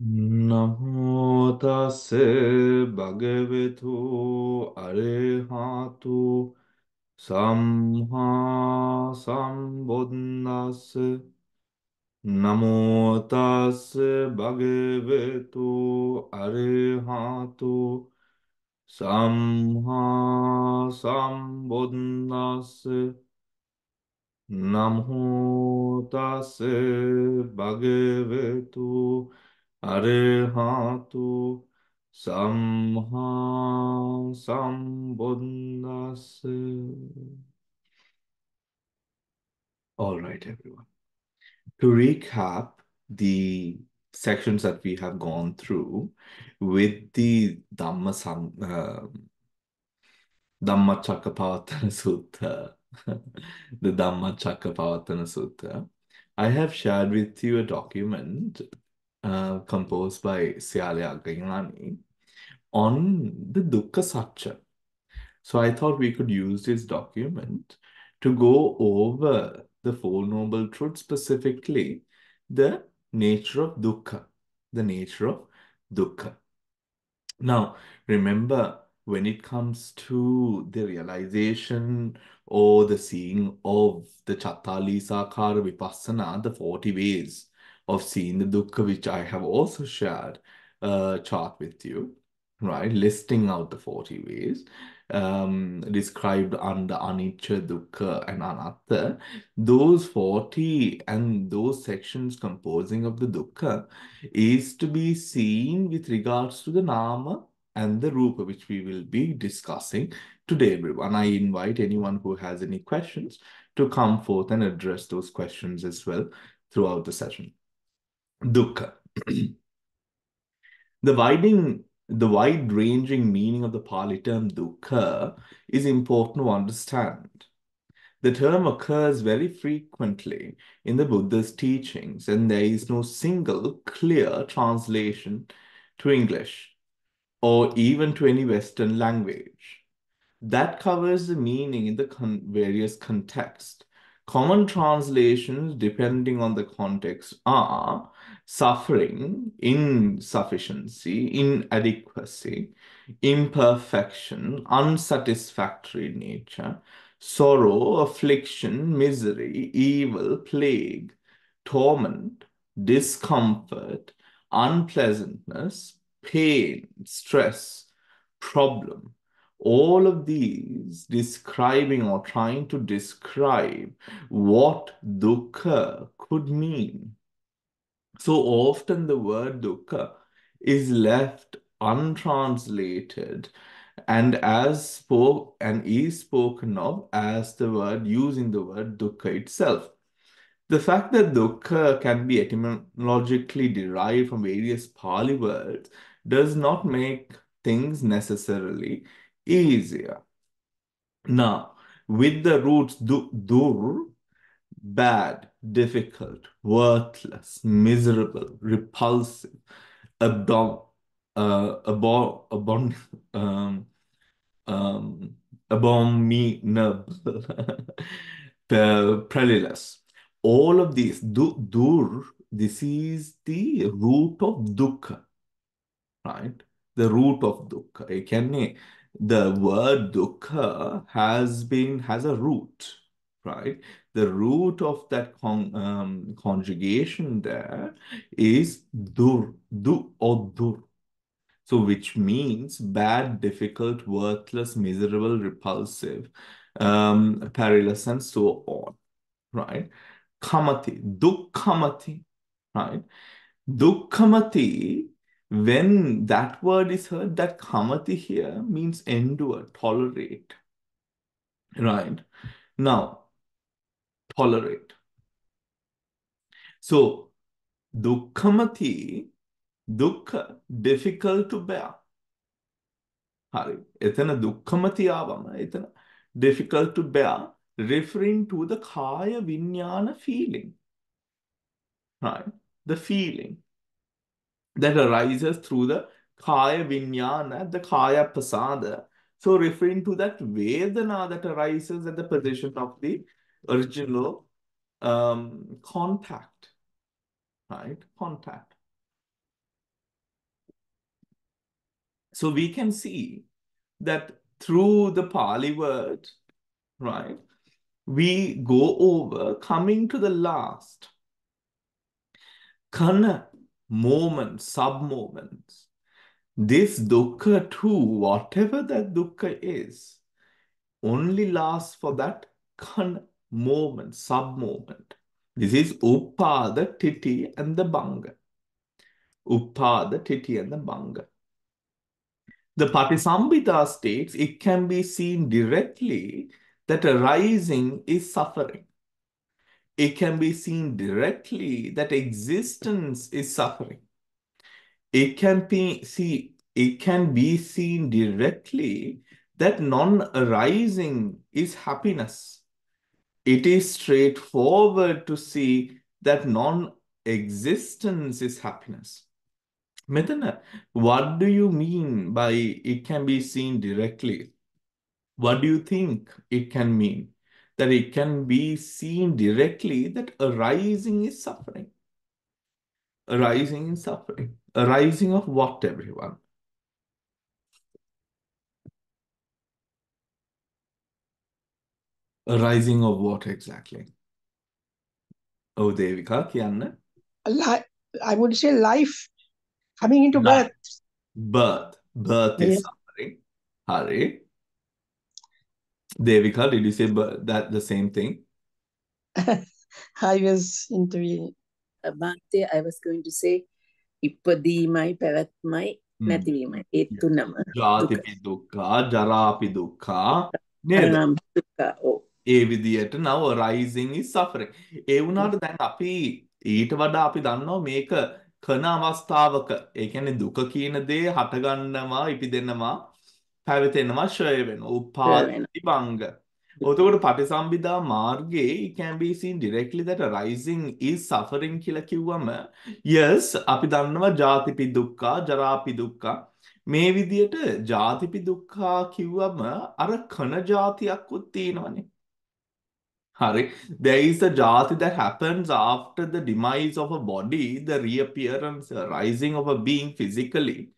නමෝතස්ස භගවෙතු අරහතු සම්හා සම්බුද්නස්ස නමෝතස්ස භගවෙතු අරහතු සම්හා සම්බුද්නස්ස නමෝතස්ස භගවෙතු අරහතු සම්හා සම්බුද්දස්ස All right, everyone. To recap the sections that we have gone through with the Dhamma Sam, uh, Dhammacakkappavattana Sutta, the Dhammacakkappavattana Sutta, I have shared with you a document uh, composed by Syalya Gailani on the Dukkha Sacca. So I thought we could use this document to go over the Four Noble Truths, specifically the nature of dukkha, the nature of dukkha. Now, remember, when it comes to the realization or the seeing of the Chattali Chattalisakara Vipassana, the 40 ways of seeing the dukkha, which I have also shared a chart with you, right? Listing out the 40 ways um, described under anicca, dukkha, and anatta, those 40 and those sections composing of the dukkha is to be seen with regards to the nama and the rupa, which we will be discussing today, everyone. I invite anyone who has any questions to come forth and address those questions as well throughout the session. Dukkha. the widening the wide-ranging meaning of the Pali term dukkha is important to understand. The term occurs very frequently in the Buddha's teachings, and there is no single clear translation to English or even to any Western language. That covers the meaning in the con various contexts. Common translations, depending on the context, are suffering, insufficiency, inadequacy, imperfection, unsatisfactory nature, sorrow, affliction, misery, evil, plague, torment, discomfort, unpleasantness, pain, stress, problem. All of these describing or trying to describe what dukkha could mean. So often the word dukkha is left untranslated and as spoke and is spoken of as the word using the word dukkha itself. The fact that dukkha can be etymologically derived from various Pali words does not make things necessarily easier. Now, with the roots du, dur, bad, difficult, worthless, miserable, repulsive, abom, uh, abom, abon- um, um, abominable, preliless. All of these, du- dur, this is the root of dukkha, right? The root of dukkha. The word dukkha has been, has a root right? The root of that con um, conjugation there is dur, du or dur. So which means bad, difficult, worthless, miserable, repulsive, um, perilous, and so on, right? Kamati, dukkhamati, right? Dukkhamati when that word is heard, that kamati here means endure, tolerate. Right? Now, tolerate. So, dukkhamati, dukkha, difficult to bear. හරි. එතන දුක්ඛමති ආවම එතන difficult to bear referring to the kaya vinyana feeling. Right? The feeling. that arises through the kaya vinyana, the kaya pasada. So referring to that vedana that arises at the position of the original um, contact, right? Contact. So we can see that through the Pali word, right, we go over coming to the last kana moment, sub moments. This dukkha too, whatever that dukkha is, only lasts for that kana moment, sub moment. This is upada, titi, and the banga. Upada, titi, and the banga. The Patisambhida states it can be seen directly that arising is suffering. It can be seen directly that existence is suffering. It can be see it can be seen directly that non-arising is happiness. It is straightforward to see that non-existence is happiness. Metana, what do you mean by it can be seen directly? What do you think it can mean? That it can be seen directly that arising is suffering. Arising is suffering. Arising of what, everyone? Arising of what exactly? Oh, Devika, කියන්න. I would say life coming into Life. birth. Birth. Birth is Yes. suffering. Hari. Devika, did you say bir- that the same thing? I was interviewing. මාත්‍ය I was going to say ඉපදීමයි පැවැත්මයි Hmm. නැතිවීමයි ඒ තුනම ජාතිපි දුක්ඛා ජරාපි දුක්ඛා නේද අනම් දුක්ඛ ඕ ඒ විදියට now arising is suffering. ඒ වුණාට දැන් අපි ඊට වඩා අපි දන්නවා මේක කන අවස්ථාවක ඒ කියන්නේ දුක කියන දේ හට ගන්නවා ඉපිදෙනවා පැවතෙනවා ෂය වෙනවා. උපාදි භංග එතකොට පටිසම්භිදා මාර්ගයේ it can be seen directly that arising is suffering කියලා කිව්වම yes අපි දන්නවා ජාතිපි දුක්ඛා ජරාපි දුක්ඛා. මේ විදියට ජාතිපි දුක්ඛා කිව්වම අර කන જાතියක්කුත් තියෙනවනේ Hari, there is a jati that happens after the demise of a body, the reappearance, the rising of a being physically,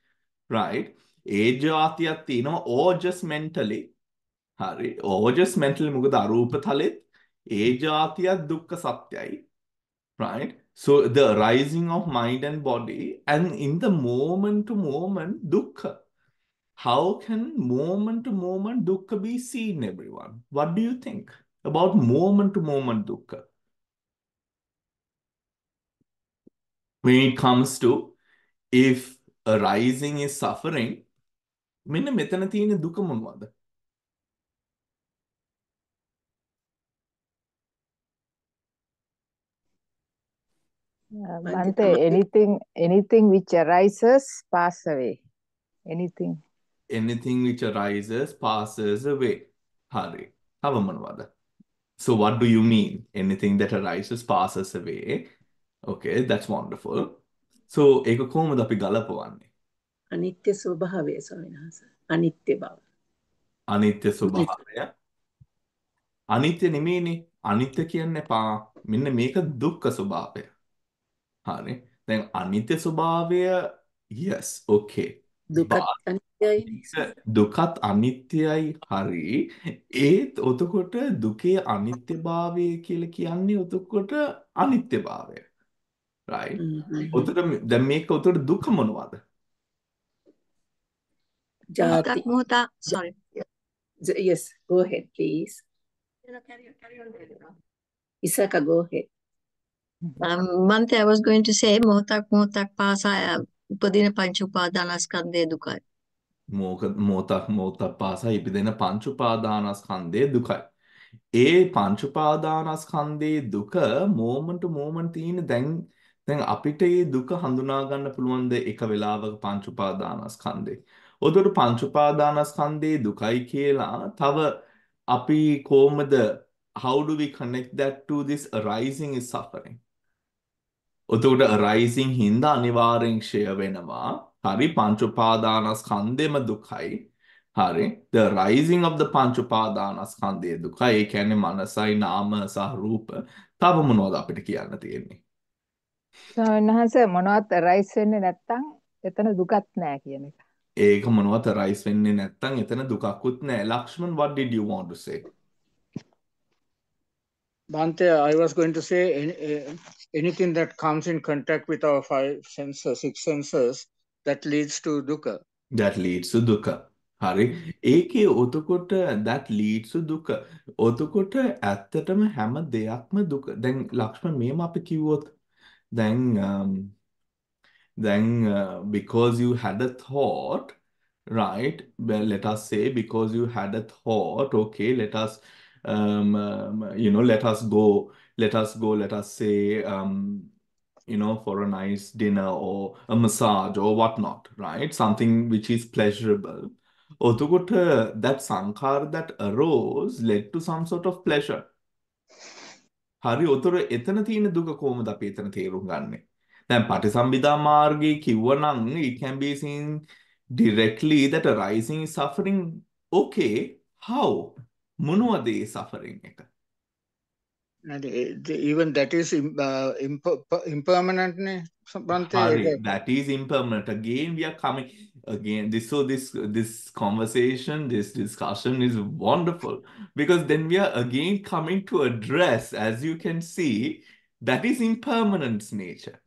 right? ඒ ජාතියක් or just mentally. හරි Or just mentally, අරූප තලෙත් ඒ ජාතියක් දුක්ඛ සත්‍යයි right? So the rising of mind and body and in the moment to moment dukkha how can moment to moment dukkha be seen everyone? What do you think? about moment to moment dukkha. When it comes to if arising is suffering, මෙන්න මෙතන තියෙන දුක මොනවද? Uh, Bhante, anything anything which arises pass away. Anything. Anything which arises passes away. Hari. Hava manvada. So what do you mean? Anything that arises passes away? Okay that's wonderful. So ඒක කොහොමද අපි ගලපවන්නේ? අනිත්‍ය ස්වභාවය ස්වාමීන් වහන්සේ. අනිත්‍ය බව. අනිත්‍ය ස්වභාවය. අනිත්‍ය නෙමෙයිනේ. අනිත්‍ය කියන්න එපා. මෙන්න මේක දුක්ඛ ස්වභාවය. හරි. දැන් අනිත්‍ය ස්වභාවය yes okay දුකත් අනිත්‍යයි. දුකත් අනිත්‍යයි හරි. ඒත් ඔතකොට දුකේ අනිත්‍යභාවය කියලා කියන්නේ ඔතකොට අනිත්‍යභාවය. Right? ඔතකොට දැන් මේක ඔතකොට දුක මොනවද? ජාති. Mohta, sorry. yes go ahead please. Isaka go ahead. Um, Bhante, I was going to say මොහොතක් මොහොතක් පාසා උපදින පංච උපාදානස්කන්ධය දුකයි. මොක මොහොතක් මොහොතක් පාසා ඉපදෙන පංච උපාදානස්කන්ධය දුකයි ඒ පංච උපාදානස්කන්ධයේ දුක moment to moment තියෙන දැන් දැන් අපිට මේ දුක හඳුනා ගන්න පුළුවන්ද එක වෙලාවක පංච උපාදානස්කන්ධේ. ඔතකොට පංච උපාදානස්කන්ධේ දුකයි කියලා තව අපි කොහොමද how do we connect that to this arising is suffering? ඔතකොට arising හින්දා අනිවාර්යෙන් ක්ෂය වෙනවා. හරි පංච උපාදානස්කන්ධෙම දුකයි. හරි the rising of the පංච උපාදානස්කන්ධය දුකයි. ඒ කියන්නේ මනසයි නාම සහ රූප. තව මොනවද අපිට කියන්න තියෙන්නේ? ස්වාමීන් වහන්සේ මොනවත් arise වෙන්නේ නැත්තම් එතන දුකක් නැහැ කියන එක. ඒක මොනවද රයිස් වෙන්නේ නැත්තම් එතන දුකකුත් නැහැ. Lakshman what did you want to say? Bhante, I was going to say anything that comes in contact with our five senses, six senses, that leads to dukkha. that leads to දුක. හරි. ඒකේ ඔතකොට that leads to දුක. ඔතකොට ඇත්තටම හැම දෙයක්ම දුක. දැන් ලක්ෂ්මන් මේම අපි කිව්වොත් දැන් um, then uh, because you had a thought right well let us say because you had a thought okay let us um, um, you know let us go let us go let us say um, you know for a nice dinner or a massage or whatnot right? Something which is pleasurable. ඔතකොට that sankhara that arose led to some sort of pleasure. හරි ඔතර එතන තියෙන දුක කොහොමද අපි එතන තේරුම් ගන්නේ? දැන් පටිසම්භිදා මාර්ගයේ කිව්වනම් it can be seen directly that arising is suffering. Okay how? මොනවද ඒ suffering එක? And uh, the- even that is im- uh, imper- impermanent, ne, Bhante? Hari, Like, that is impermanent. Again, we are coming again. This so this this conversation, this discussion is wonderful because then we are again coming to address, as you can see, that is impermanence nature.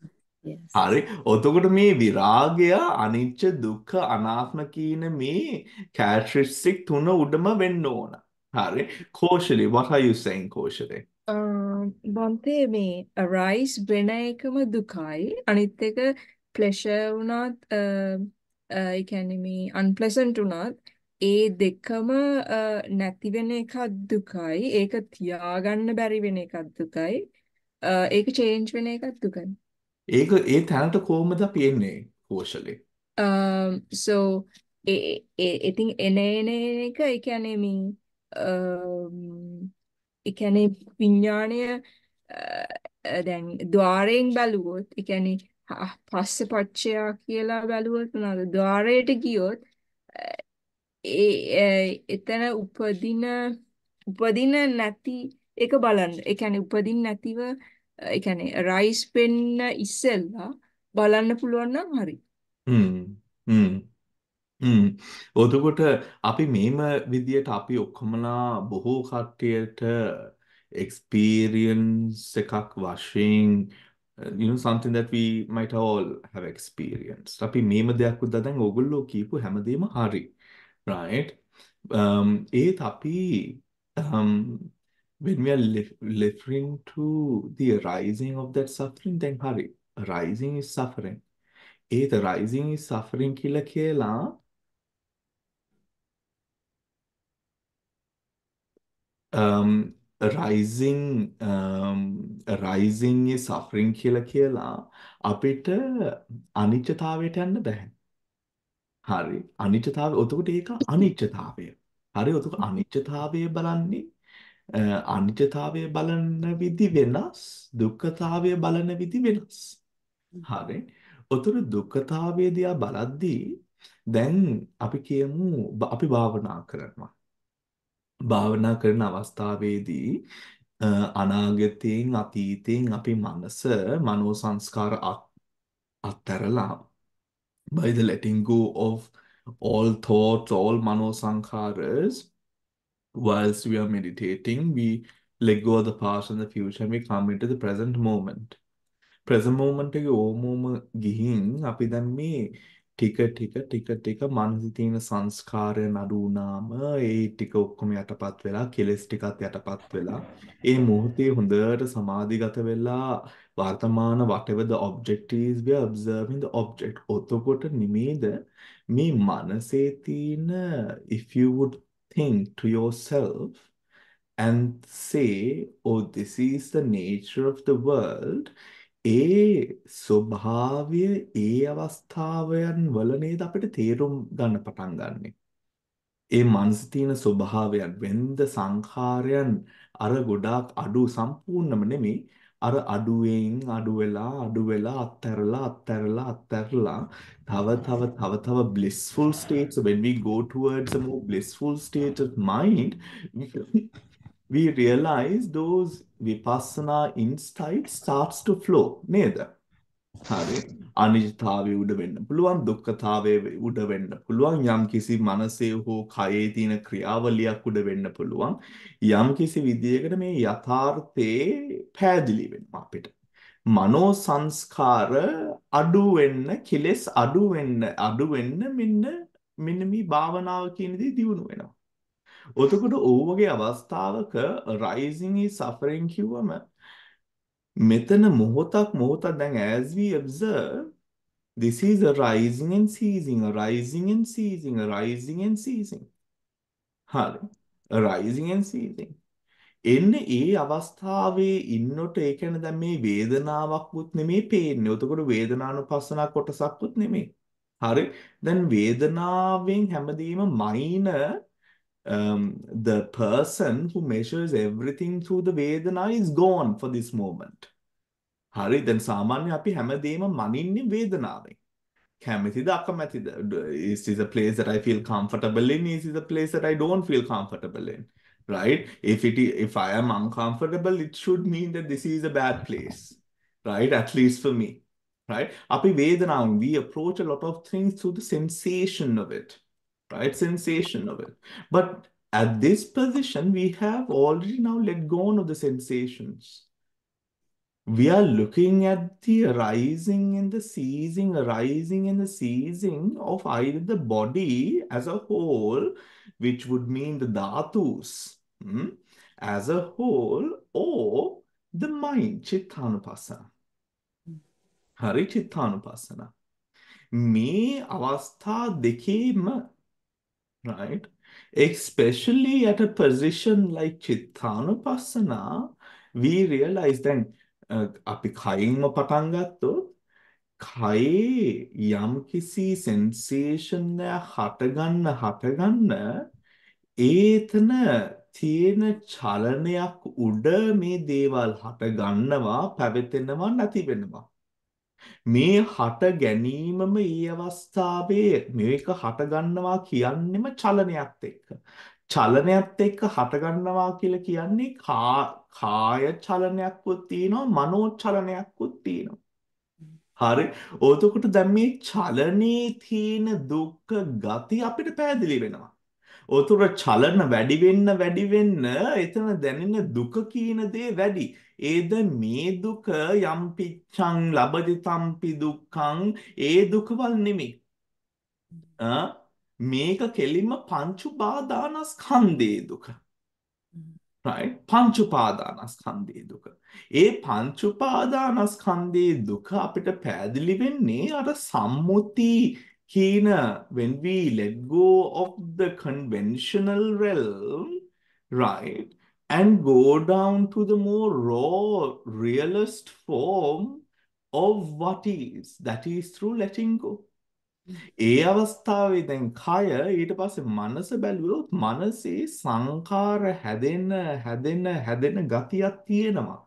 Yes. හරි ඔතකොට මේ විරාගය අනිච්ච දුක්ඛ අනාත්ම කියන මේ characteristic තුන උඩම වෙන්න ඕන. හරි. කෝෂලි what are you saying කෝෂලි? බන්තේ මේ අරයිස් වෙන එකම දුකයි. අනිත් එක ප්ලෙෂර් වුණත් ඒ කියන්නේ මේ අන්ප්ලසන්ට් වුණත් ඒ දෙකම නැති වෙන එකක් දුකයි. ඒක තියාගන්න බැරි වෙන එකක් දුකයි. ඒක චේන්ජ් වෙන එකක් දුකයි. ඒක ඒ තැනට කොහොමද අපි එන්නේ කෝෂලි? um, so ඒ ඒ ඉතින් එන එන එක ඒ කියන්නේ මේ ඒ කියන්නේ විඥාණය දැන් ద్వාරයෙන් බැලුවොත් ඒ කියන්නේ පස්ස පච්චය කියලා බැලුවොත් මොනවාද ద్వාරයට ගියොත් ඒ එතන උපදින උපදින නැති ඒක බලන්න. ඒ කියන්නේ උපදින් නැතිව ඒ කියන්නේ රයිස් වෙන්න ඉස්සෙල්ලා බලන්න පුළුවන් නම් හරි. හ්ම් හ්ම් හ්ම්. එතකොට අපි මේම විදියට අපි ඔක්කොමලා බොහෝ කට්ටියට experience එකක් වශයෙන් uh, you know something that we might all have experienced. අපි මේම දෙයක් උදා දැන් ඕගොල්ලෝ කියපු හැමදේම හරි right? Um, ඒත් අපි um, when we are li- referring to the arising of that suffering then හරි. Arising is suffering. ඒත් rising is suffering කියලා කියලා um, rising um, rising is suffering කියලා කියලා අපිට අනිත්‍යතාවයට යන්න බෑ. හරි. අනිත්‍යතාවය එතකොට ඒක අනිත්‍යතාවය. හරි. එතකොට අනිත්‍යතාවය බලන්නේ අ, අනිත්‍යතාවය බලන විදි වෙනස්, දුක්ඛතාවය බලන විදි වෙනස්. හරි. උතුරු දුක්ඛතාවය දිහා බලද්දී දැන් අපි කියමු බ- අපි භාවනා කරනවා. භාවනා කරන අවස්ථාවේදී අ, අනාගතයෙන් අතීතයෙන් අපි මනස මනෝ සංස්කාර අත්- අත්හැරලා by the letting go of all thoughts, all mano sankharas, whilst we are meditating, we let go of the past and the future and we come into the present moment. Present moment එකේ ඕමෝම ගිහින් අපි දැන් මේ ටික ටික ටික ටික මනසේ තියෙන සංස්කාරයන් අඩු වුණාම ඒ ටික ඔක්කොම යටපත් වෙලා කෙලස් ටිකත් යටපත් වෙලා ඒ මොහොතේ හොඳට සමාධිගත වෙලා වර්තමාන whatever the object is we are observing the object. ඔතකොට නිමේද මේ මනසේ තියෙන if you would think to yourself and say oh this is the nature of the world. ඒ ස්වභාවය ඒ අවස්ථාවයන් වල නේද අපිට තේරුම් ගන්න පටන් ගන්නෙ. ඒ මනසේ තියෙන ස්වභාවයන් වෙන්ද සංඛාරයන් අර ගොඩාක් අඩු සම්පූර්ණම නෙමෙයි අර අඩුවෙන් අඩු වෙලා අඩු වෙලා අත්හැරලා අත්හැරලා අත්හැරලා තව තව තව තව blissful states so when we go towards a more blissful state of mind we realize those vipassana insight starts to flow නේද? හරි. අනිජතාවයේ උඩ වෙන්න පුළුවන් දුක්ඛතාවයේ උඩ වෙන්න පුළුවන් යම් කිසි මනසේ හෝ කයේ තියෙන ක්‍රියාවලියක් උඩ වෙන්න පුළුවන් යම් කිසි විදියකට මේ යථාර්ථයේ පෑදිලි වෙනවා අපිට මනෝ සංස්කාර අඩු වෙන්න කෙලෙස් අඩු වෙන්න අඩු වෙන්න මෙන්න මෙන්න මේ භාවනාව කියන දේ දියුණු වෙනවා එතකොට ඕ වගේ අවස්ථාවක rising is suffering කිව්වම මෙතන මොහොතක් මොහොතක් දැන් as we observe this is a rising and ceasing a rising and ceasing a rising and ceasing හරි a rising and ceasing එන්නේ ඒ අවස්ථාවේ ඉන්නොට ඒ කියන්නේ දැන් මේ වේදනාවක්වත් නෙමෙයි පේන්නේ. එතකොට වේදනානුපස්සනා කොටසක්වත් නෙමෙයි. හරි. දැන් වේදනාවෙන් හැමදේම minor um, the person who measures everything through the Vedana is gone for this moment. හරි දැන් සාමාන්‍ය අපි හැමදේම මනින්නේ වේදනාවෙන්. කැමතිද අකමැතිද? Is this a place that I feel comfortable in? Is this a place that I don't feel comfortable in? Right? If it if I am uncomfortable, it should mean that this is a bad place. Right? At least for me. Right? අපි වේදනාවෙන් we approach a lot of things through the sensation of it. right? Sensation of it. But at this position, we have already now let go of the sensations. We are looking at the arising and the ceasing, arising and the ceasing of either the body as a whole, which would mean the dhatus, hmm, as a whole, or the mind, චිත්තානුපස්සන. හරි චිත්තානුපස්සන. මේ අවස්ථා දෙකේම right? Especially at a position like Chittanupassana, we realize then uh, අපි කයින්ම පටන් ගත්තොත් කයේ යම්කිසි sensation එක හටගන්න හටගන්න ඒතන තියෙන චලනයක් උඩ මේ දේවල් හටගන්නවා පැවතෙනවා නැති වෙනවා මේ හට ගැනීමම ඒ අවස්ථාවේ මේක හට ගන්නවා කියන්නෙම චලනයත් එක්ක. චලනයත් එක්ක හට ගන්නවා කියලා කියන්නේ කාය චලනයක්වත් තියෙනවා මනෝ චලනයක්වත් තියෙනවා. හරි. එතකොට දැන් මේ චලනේ තියෙන දුක්ඛ ගති අපිට පැහැදිලි වෙනවා. ඔතුර චලන වැඩි වෙන්න වැඩි වෙන්න එතන දැනෙන දුක කියන දේ වැඩි. ඒද මේ දුක යම් පිච්ඡං ලබති තම්පි දුක්ඛං ඒ දුකවල් නෙමෙයි. මේක කෙලින්ම පංච උපාදානස්කන්ධේ දුක. right පංච උපාදානස්කන්ධේ දුක. ඒ පංච උපාදානස්කන්ධේ දුක අපිට පැහැදිලි වෙන්නේ අර සම්මුති Kina, when we let go of the conventional realm, right, and go down to the more raw, realist form of what is, that is through letting go. ඒ අවස්ථාවේ දැන් කය ඊට පස්සේ මනස බැලුවොත් මනසේ සංකාර හැදෙන හැදෙන හැදෙන ගතියක් තියෙනවා.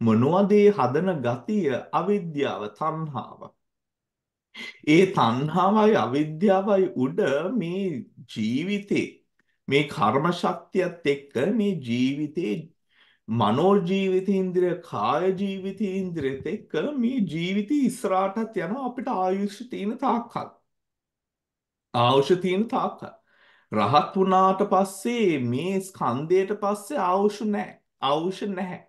මොනවද හදන ගතිය? අවිද්‍යාව තණ්හාව. ඒ තණ්හාවයි අවිද්‍යාවයි උඩ මේ ජීවිතේ මේ කර්ම ශක්තියත් එක්ක මේ ජීවිතේ මනෝ ජීවිතේන්ද්‍රය කාය ජීවිතේන්ද්‍රයත් එක්ක මේ ජීවිතේ ඉස්සරහටත් යනවා අපිට ආයුෂ තියෙන තාක්කල්. ආයුෂ තියෙන තාක්කල්. රහත් වුණාට පස්සේ මේ ස්කන්ධයට පස්සේ ආයුෂ නැහැ. ආයුෂ නැහැ.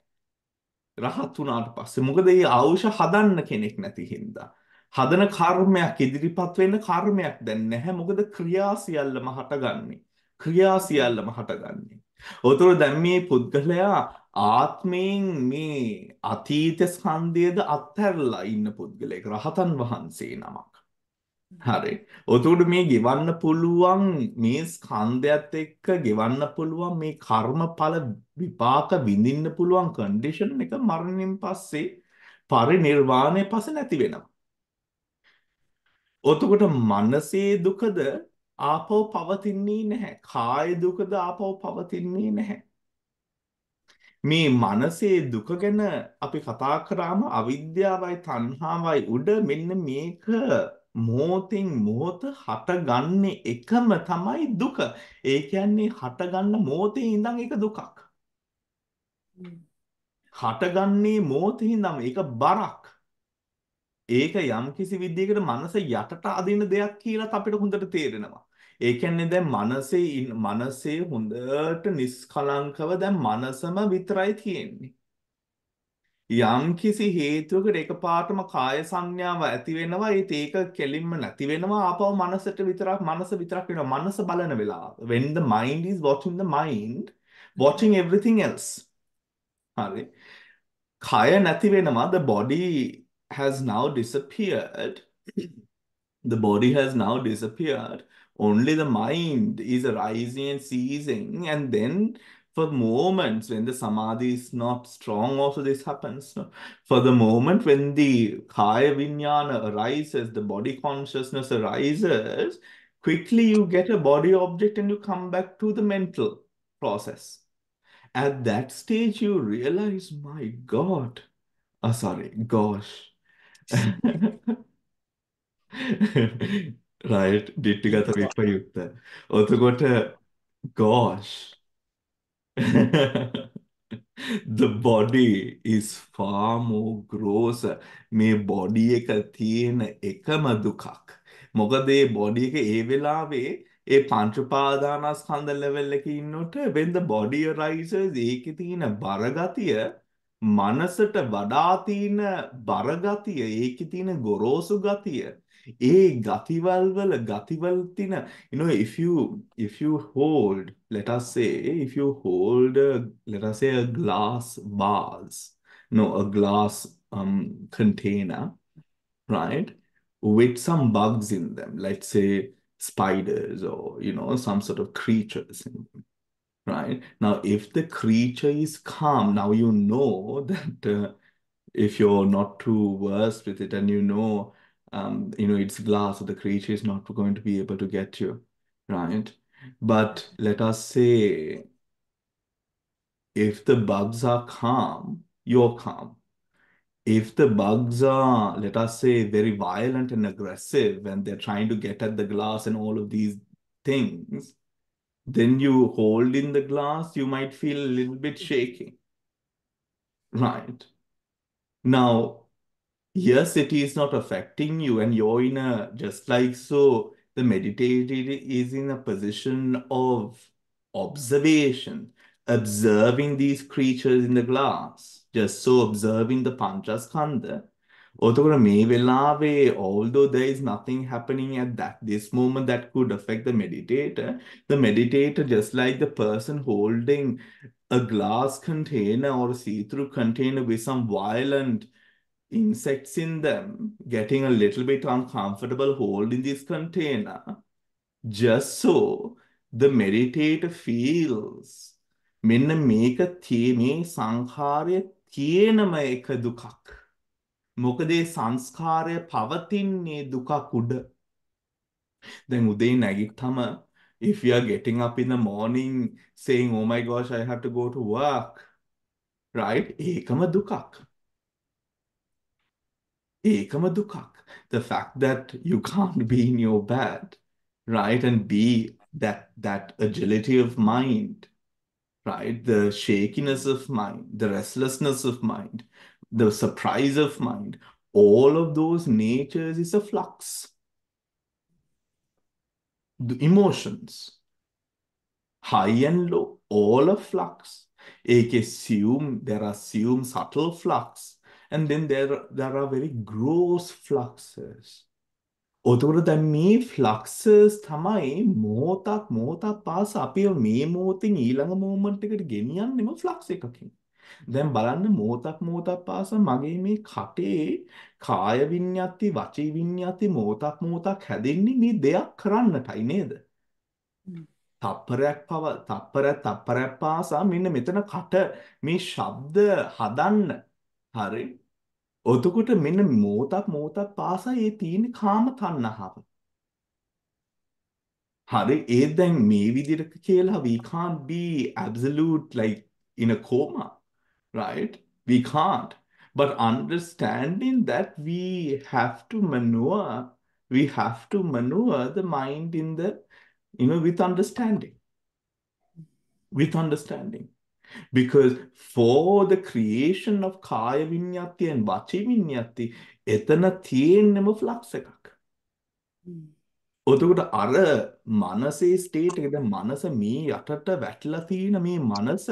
රහත් වුණාට පස්සේ. මොකද මේ ආයුෂ හදන්න කෙනෙක් නැති හින්දා. හදන කර්මයක් ඉදිරිපත් වෙන්න කර්මයක් දැන් නැහැ. මොකද ක්‍රියා සියල්ලම හටගන්නේ. ක්‍රියා සියල්ලම හටගන්නේ. ඔතන දැන් මේ පුද්ගලයා ආත්මයෙන් මේ අතීත ස්කන්ධයද අත්හැරලා ඉන්න පුද්ගලයෙක් රහතන් වහන්සේ නමක්. හරි. ඔතකොට මේ ගෙවන්න පුළුවන් මේ ස්කන්ධයත් එක්ක ගෙවන්න පුළුවන් මේ කර්මඵල විපාක විඳින්න පුළුවන් කන්ඩිෂන් එක මරණයෙන් පස්සේ පරිනිර්වාණය පස්සේ නැති වෙනවා. එතකොට මනසේ දුකද ආපහු පවතින්නේ නැහැ. කාය දුකද ආපහු පවතින්නේ නැහැ. මේ මනසේ දුක ගැන අපි කතා කරාම අවිද්‍යාවයි තණ්හාවයි උඩ මෙන්න මේක මොහොතින් මොහොත හටගන්නේ එකම තමයි දුක. ඒ කියන්නේ හටගන්න මොහොතේ ඉඳන් ඒක දුකක්. හටගන්නේ මොහොතේ ඉඳන් ඒක බරක්. ඒක යම්කිසි විදිහකට මනස යටට අදින දෙයක් කියලා අපිට හොඳට තේරෙනවා. ඒ කියන්නේ දැන් මනසේ ඉන්න- මනසේ හොඳට නිස්කලංකව දැන් මනසම විතරයි තියෙන්නේ. යම්කිසි හේතුවකට එකපාරටම කාය සංඥාව ඇති වෙනවා ඒත් ඒක කෙලින්ම නැති වෙනවා ආපහු මනසට විතරක් මනස විතරක් වෙනවා. මනස බලන වෙලාව. When the mind is watching the mind watching everything else. හරි. කය නැති වෙනවා. The body has now disappeared. The body has now disappeared. Only the mind is arising and ceasing. And then for moments when the samadhi is not strong also this happens. No? for the moment when the kaya vinyana arises the body consciousness arises quickly you get a body object and you come back to the mental process. At that stage you realize my god. Oh sorry. Gosh right. Ditthigata විප්‍රයුක්ත එතකොට gosh. The body is far more grosser මේ body එක තියෙන එකම දුකක්. මොකද ඒ body එක ඒ වෙලාවේ ඒ පංච උපාදානස්කන්ධ level එකේ ඉන්නොට when the body arises ඒකේ තියෙන බරගතිය මනසට වඩා තියෙන බරගතිය ඒකේ තියෙන ගොරෝසු ගතිය ඒ ගතිවල් වල ගතිවල් තියෙන you know if you if you hold let us say if you hold a, let us say a glass vase no a glass um container right with some bugs in them let's say spiders or you know some sort of creatures in them right now if the creature is calm now you know that uh, if you're not too versed with it and you know um, you know it's glass so the creature is not going to be able to get you right? But let us say if the bugs are calm you're calm. If the bugs are let us say very violent and aggressive and they're trying to get at the glass and all of these things then you hold in the glass you might feel a little bit shaky right? Now yes it is not affecting you and you're in a just like so the meditator is in a position of observation observing these creatures in the glass just so observing the panchaskandha එතකොට මේ වෙලාවේ although there is nothing happening at that this moment that could affect the meditator the meditator just like the person holding a glass container or a see-through container with some violent insects in them, getting a little bit uncomfortable holding this container, just so the meditator feels මෙන්න මේක tie මේ සංඛාරය තියෙනම එක දුකක්. මොකද ඒ සංස්කාරය පවතින්නේ දුකක් උඩ. දැන් උදේ නැගිට්ටම if you are getting up in the morning saying oh my gosh I have to go to work right ඒකම දුකක්. Ekama dukak. The fact that you can't be in your bed, right, and be that that agility of mind, right, the shakiness of mind, the restlessness of mind, the surprise of mind, all of those natures is a flux. The emotions, high and low, all a flux. Ek assume there are assume subtle flux and then there there are very gross fluxes. ඔතකොට දැන් මේ ෆ්ලක්සස් තමයි මොහොතක් මොහොතක් පාස අපිව මේ මොහොතින් ඊළඟ moment එකට ගෙනියන්නෙම flux එකකින්. දැන් බලන්න මොහොතක් මොහොතක් පාස මගේ මේ කටේ කාය විඤ්ඤාති වචී විඤ්ඤාති මොහොතක් මොහොතක් හැදෙන්නේ මේ දෙයක් කරන්නටයි නේද? තප්පරයක් පව තප්පරයක් තප්පරයක් පාසා මෙන්න මෙතන කට මේ ශබ්ද හදන්න හරි. එතකොට මෙන්න මොහොතක් මොහොතක් පාසා ඒ තියෙන කාම තණ්හාව. හරි. ඒ දැන් මේ විදිහට කියලා we can't be absolute like in a coma right? We can't. But understanding that we have to maneuver we have to maneuver the mind in the you know with understanding. With understanding. Because for the creation of Kaya Vinyati and Vachi Vinyati, එතන තියෙන්නෙම flux එකක්. එතකොට අර මනසේ state එක දැන් මනස මේ යටට වැටලා තියෙන මේ මනස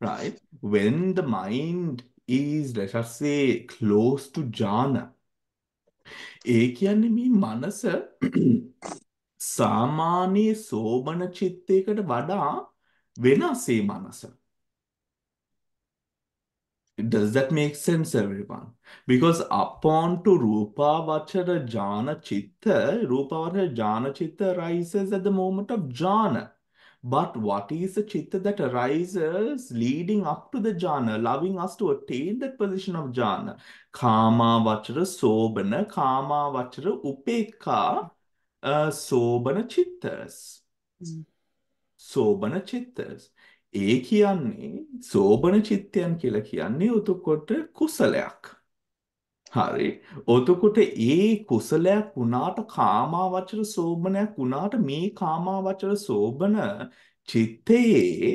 right when the mind is let us say close to jhana ඒ කියන්නේ මේ මනස සාමාන්‍ය සෝබන චිත්තයකට වඩා වෙනස් ඒ මනස. Does that make sense, everyone? Because upon to Rupa Vachara Jhana Chitta, Rupa Vachara Jhana Chitta arises at the moment of Jhana. But what is the Chitta that arises leading up to the Jhana, allowing us to attain that position of Jhana? Kama Vachara Sobana, Kama Vachara Upeka, uh, Sobana Chittas. Mm. Sobana Chittas. ඒ කියන්නේ සෝබන චිත්තයන් කියලා කියන්නේ එතකොට කුසලයක්. හරි. එතකොට ඒ කුසලයක් වුණාට කාමාවචර සෝබනයක් වුණාට මේ කාමාවචර සෝබන චිත්තයේ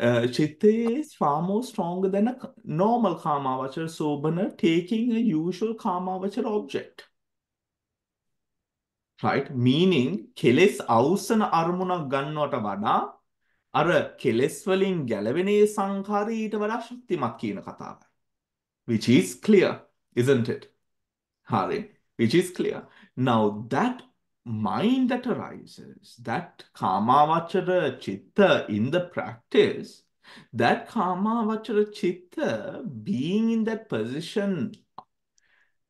uh, චිත්තයේ is far more stronger than a normal කාමාවචර සෝබන taking a usual කාමාවචර object. right meaning කෙලෙස් අවසන අරමුණක් ගන්නවට වඩා අර කෙලෙස් වලින් ගැලවෙන ඒ සංඛාරය ඊට වඩා ශක්තිමත් කියන කතාවයි which is clear isn't it හරි which is clear now that mind that arises that kamavachara chitta in the practice that kamavachara chitta being in that position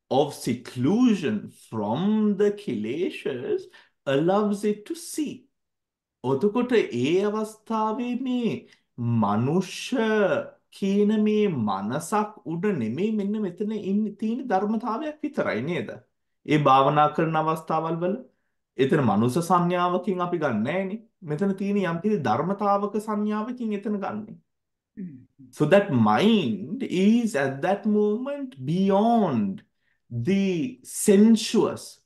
of seclusion from the kileshas allows it to see. එතකොට ඒ අවස්ථාවේ මේ මනුෂ්‍ය කියන මේ මනසක් උඩ නෙමෙයි මෙන්න මෙතන ඉන්න තියෙන ධර්මතාවයක් විතරයි නේද? ඒ භාවනා කරන අවස්ථාවල් වල එතන මනුෂ්‍ය සංඥාවකින් අපි ගන්නෑනේ. මෙතන තියෙන යම්කිසි ධර්මතාවක සංඥාවකින් එතන ගන්නෙ. So that mind is at that moment beyond the sensuous.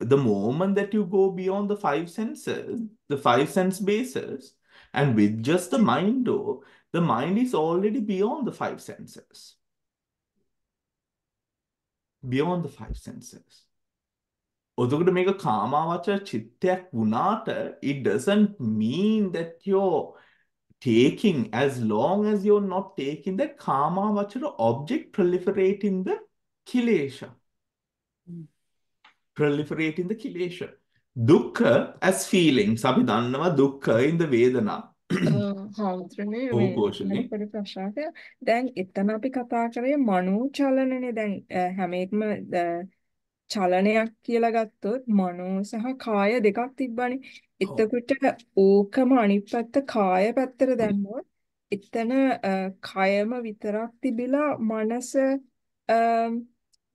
The moment that you go beyond the five senses, the five sense bases, and with just the mind, though, the mind is already beyond the five senses. Beyond the five senses. ඔතකොට මේක කාමාවචර චිත්තයක් වුණාට it doesn't mean that you're taking as long as you're not taking the කාමාවචර object proliferating the kilesha. proliferating the kilesha. දුක්ඛ as feelings අපි දන්නවා දුක්ඛ in the වේදනා. හාමුදුරනේ ඔව් මේ පොඩි ප්‍රශ්නයක්. දැන් එතන අපි කතා කරේ මනෝ චලනනේ. දැන් හැම එකම චලනයක් කියලා ගත්තොත් මනෝ සහ කාය දෙකක් තිබ්බනේ. එතකොට ඕකම අනිත් පැත්ත කාය පැත්තට දැම්මොත් එතන කයම විතරක් තිබිලා මනස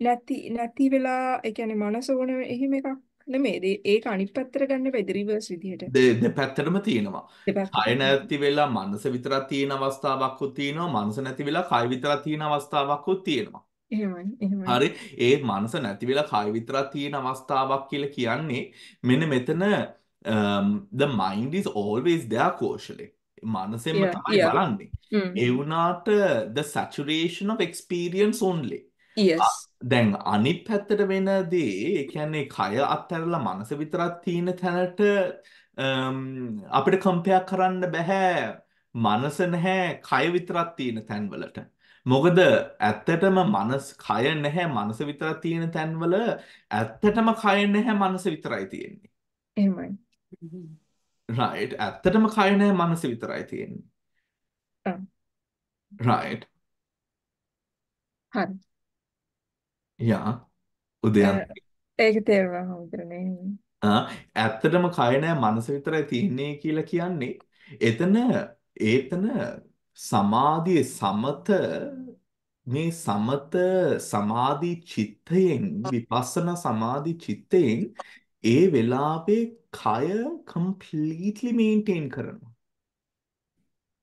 නැති නැති වෙලා ඒ කියන්නේ මනස ඕන එහෙම එකක් නෙමෙයි ඒක අනිත් පැත්තට ගන්න බැයි රිවර්ස් විදිහට දෙපැත්තටම තියෙනවා. කය නැති වෙලා මනස විතරක් තියෙන අවස්ථාවක්කුත් තියෙනවා. මනස නැති වෙලා කය විතරක් තියෙන අවස්ථාවක්කුත් තියෙනවා. එහෙමයි එහෙමයි හරි ඒ මනස නැති වෙලා කය විතරක් තියෙන අවස්ථාවක් කියලා කියන්නේ මෙන්න මෙතන um, the mind is always there කෝෂලේ මනසෙන්ම තමයි. බලන්නේ Mm. ඒ වුණාට the saturation of experience only. දැන් අනිත් පැත්තට වෙන දේ ඒ කියන්නේ කය අත්හැරලා මනස විතරක් තියෙන තැනට අපිට කම්පෙයාර් කරන්න බෑ මනස නැහැ කය විතරක් තියෙන තැන්වලට. මොකද ඇත්තටම මනස් කය නැහැ මනස විතරක් තියෙන තැන්වල. ඇත්තටම කය නැහැ මනස විතරයි තියෙන්නේ. එහෙමයි. right. ඇත්තටම කය නැහැ මනස විතරයි තියෙන්නේ. right. හරි. යා උදයන් ඒක තේරුණා හමුදුරනේ. ආ, ඇත්තටම කය නෑ මනස විතරයි තියෙන්නේ කියලා කියන්නේ එතන ඒතන සමාධියේ සමත මේ සමත සමාධි චිත්තයෙන් විපස්සනා සමාධි චිත්තයෙන් ඒ වෙලාවේ කය completely maintain කරනවා.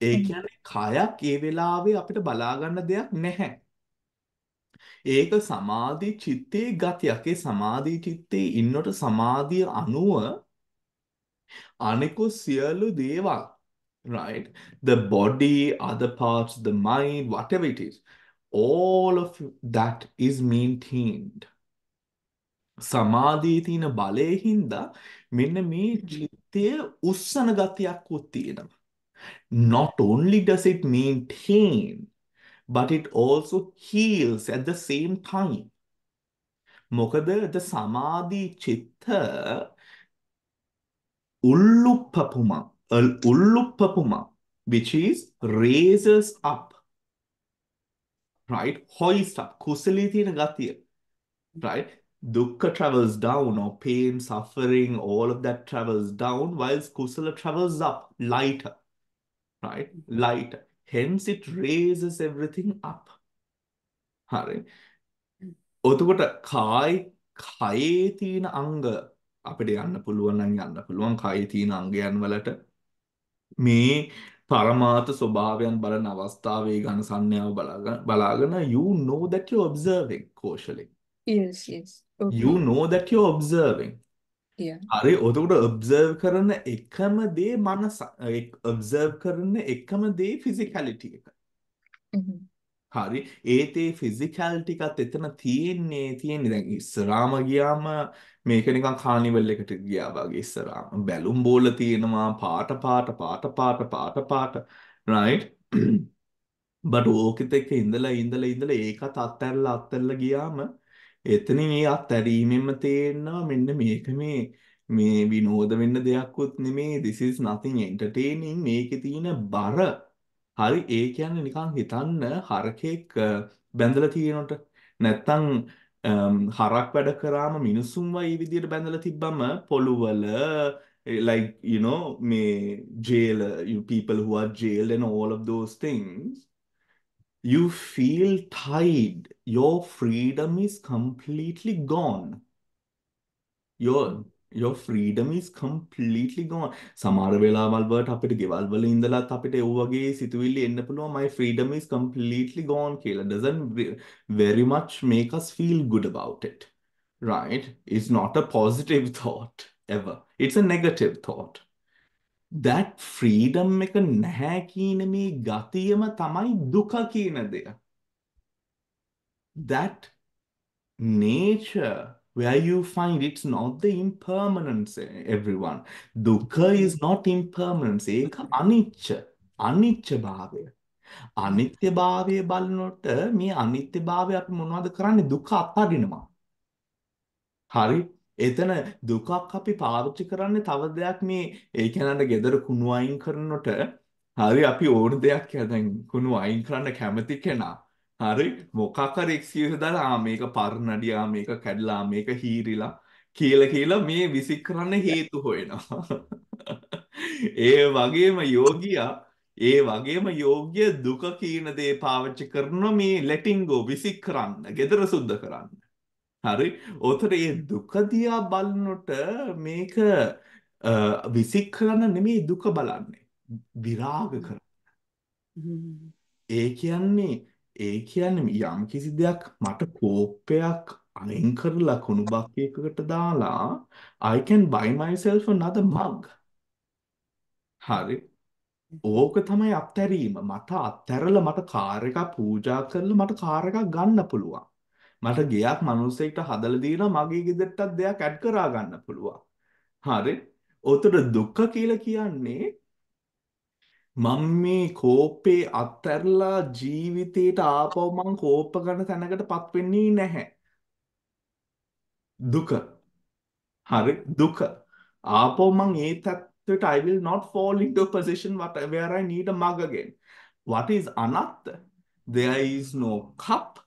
ඒ. කියන්නේ කයක් ඒ වෙලාවේ අපිට බලා ගන්න දෙයක් නැහැ. ඒක සමාධි චිත්තේ ගතියක්. ඒ සමාධි චිත්තේ ඉන්නට සමාධිය අනුව අනිකුත් සියලු දේවල් right? The body, other parts, the mind, whatever it is, all of that is maintained. සමාධියේ තියෙන බලය හින්දා මෙන්න මේ චිත්තය උස්සන ගතියක්කුත් තියෙනවා. Not only does it maintain, but it also heals at the same time. මොකද the සමාධි චිත්ත උල්ලුප්පපුම උල්ලුප්පපුම which is raises up right hoist up කුසලී තියෙන ගතිය right dukkha travels down or pain suffering all of that travels down whilst kusala travels up lighter right lighter Hence it raises everything up හරි එතකොට කායි කයේ තියෙන අංග අපිට යන්න පුළුවන් නම් යන්න පුළුවන් කයේ තියෙන අංගයන් වලට මේ පරමාර්ථ ස්වභාවයන් බලන අවස්ථාවේ ඝන සංඥාව බලාගෙන you know that you're observing කෝෂලේ Yes, yes. Okay. you know that you're observing. හරි එතකොට observe කරන එකම දේ මනස observe කරන එකම දේ physicality එක. Mhm. හරි ඒතේ ෆිසිකල්ටි එකත් එතන තියෙන්නේ තියෙන්නේ දැන් ඉස්සරාම ගියාම මේක නිකන් කානිවල් එකට ගියා වගේ ඉස්සරාම බැලුම් බෝල තියෙනවා පාට පාට පාට පාට පාට පාට right? බට ඕකෙත් එක්ක ඉඳලා ඉඳලා ඉඳලා ඒකත් අත්හැරලා අත්හැරලා ගියාම එතනින් ඒ අත්හැරීමෙන්ම තේරෙනවා මෙන්න මේක මේ මේ විනෝද වෙන්න දෙයක්වත් නෙමේ. This is nothing entertaining. මේකේ තියෙන බර. හරි ඒ කියන්නේ නිකන් හිතන්න හරකෙක් අ, බැඳලා තියෙනට. නැත්තම් um, හරක් වැඩ කරාම මිනිසුන්ව මේ විදියට බැඳලා තිබ්බම පොළුවල like you know මේ jail you people who are jailed and all of those things. you feel tied your freedom is completely gone your your freedom is completely gone සමහර වෙලාවල් වලට අපිට ගෙවල් වල ඉඳලත් අපිට ඒ වගේ සිතුවිලි එන්න පුළුවන් my freedom is completely gone කියලා doesn't ve- very much make us feel good about it right it's not a positive thought ever it's a negative thought That freedom එක නැහැ කියන මේ ගතියම තමයි දුක කියන දෙය. That nature where you find it's not the impermanence eh, everyone. Dukkha is not impermanence. ඒක අනිච්ච අනිච්ච භාවය අනිත්‍ය භාවය බලනකොට මේ අනිත්‍ය භාවය අපි මොනවද කරන්නේ? දුක අත්හරිනවා. හරි? එතන දුකක් අපි පාවිච්චි කරන්නේ තව දෙයක් මේ ඒ කියනට gedara කුණු අයින් කරනකොට හරි අපි ඕන දෙයක් දැන් කුණු අයින් කරන්න කැමති කෙනා. හරි මොකක් හරි එක්ස්කියුස් දාලා ආ මේක පරණඩියා මේක කැඩලා මේක හීරිලා කියලා කියලා මේ විසික් කරන්න හේතු හොයනවා. ඒ වගේම යෝගියා ඒ වගේම යෝග්‍ය දුක කියන දේ පාවිච්චි කරනවා මේ letting go විසික් කරන්න gedara සුද්ධ කරන්න. හරි. ඔතන ඒ දුක දිහා බලනකොට මේක විසික් කරන්න නෙමෙයි දුක බලන්නේ. විරාග කරන්න ඒ කියන්නේ ඒ කියන්නේ යම් කිසි දෙයක් මට කෝප්පයක් අයින් කරලා කුණු බක්කයකට දාලා I can buy myself another mug. හරි. ඕක තමයි අත්හැරීම. මට අත්හැරලා මට කාර් එකක් පූජා කරලා මට කාර් එකක් ගන්න පුළුවන් මට ගෙයක් මිනිස්සෙක්ට හදලා දීලා මගේ ගෙදරටත් දෙයක් ඇඩ් කරා ගන්න පුළුවන්. හරි? උතර දුක්ඛ කියලා කියන්නේ මම මේ කෝපේ අත්හැරලා ජීවිතේට ආපහු මං කෝප ගන්න තැනකටපත් වෙන්නේ නැහැ. දුක. හරි? දුක. ආපහු මං ඒ තත්ත්වයට I will not fall into a position what, where I need a mug again. What is anatta there is no cup.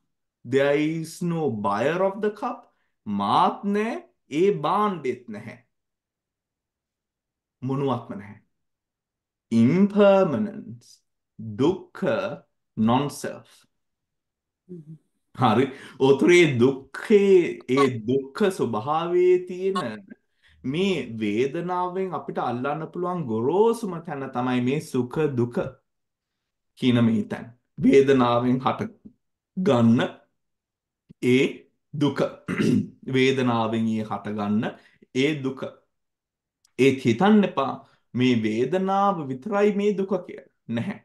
There is no buyer of the cup මාත් නැහැ ඒ බාණ්ඩෙත් නැහැ. මොනුවත්ම නැහැ. Impermanence dukkha non-self. හරි. ඔතුරේ දුක්ඛේ ඒ දුක්ඛ ස්වභාවයේ තියෙන මේ වේදනාවෙන් අපිට අල්ලන්න පුළුවන් ගොරෝසුම තැන තමයි මේ සුඛ දුක කියන මේ තැන. වේදනාවෙන් හට ගන්න ඒ දුක වේදනාවෙන් ඒ හට ගන්න ඒ දුක ඒත් හිතන්න එපා මේ වේදනාව විතරයි මේ දුක කියලා. නැහැ.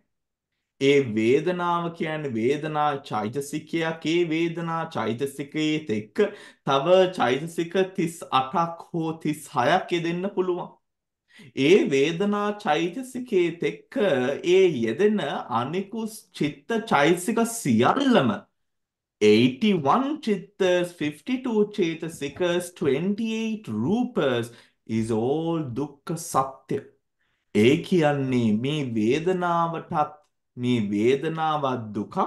ඒ වේදනාව කියන්නේ වේදනා චෛතසිකයක් ඒ වේදනා චෛතසිකයේත් එක්ක තව චෛතසික 38ක් හෝ 36ක් යෙදෙන්න පුළුවන්. ඒ වේදනා චෛතසිකයේත් එක්ක ඒ යෙදෙන අනිකුත් චිත්ත චෛතසික සියල්ලම 81 chittas, 52 chetasikas, 28 rupas is all dukkha satya. ඒ කියන්නේ මේ වේදනාවටත් මේ වේදනාවත් දුකක්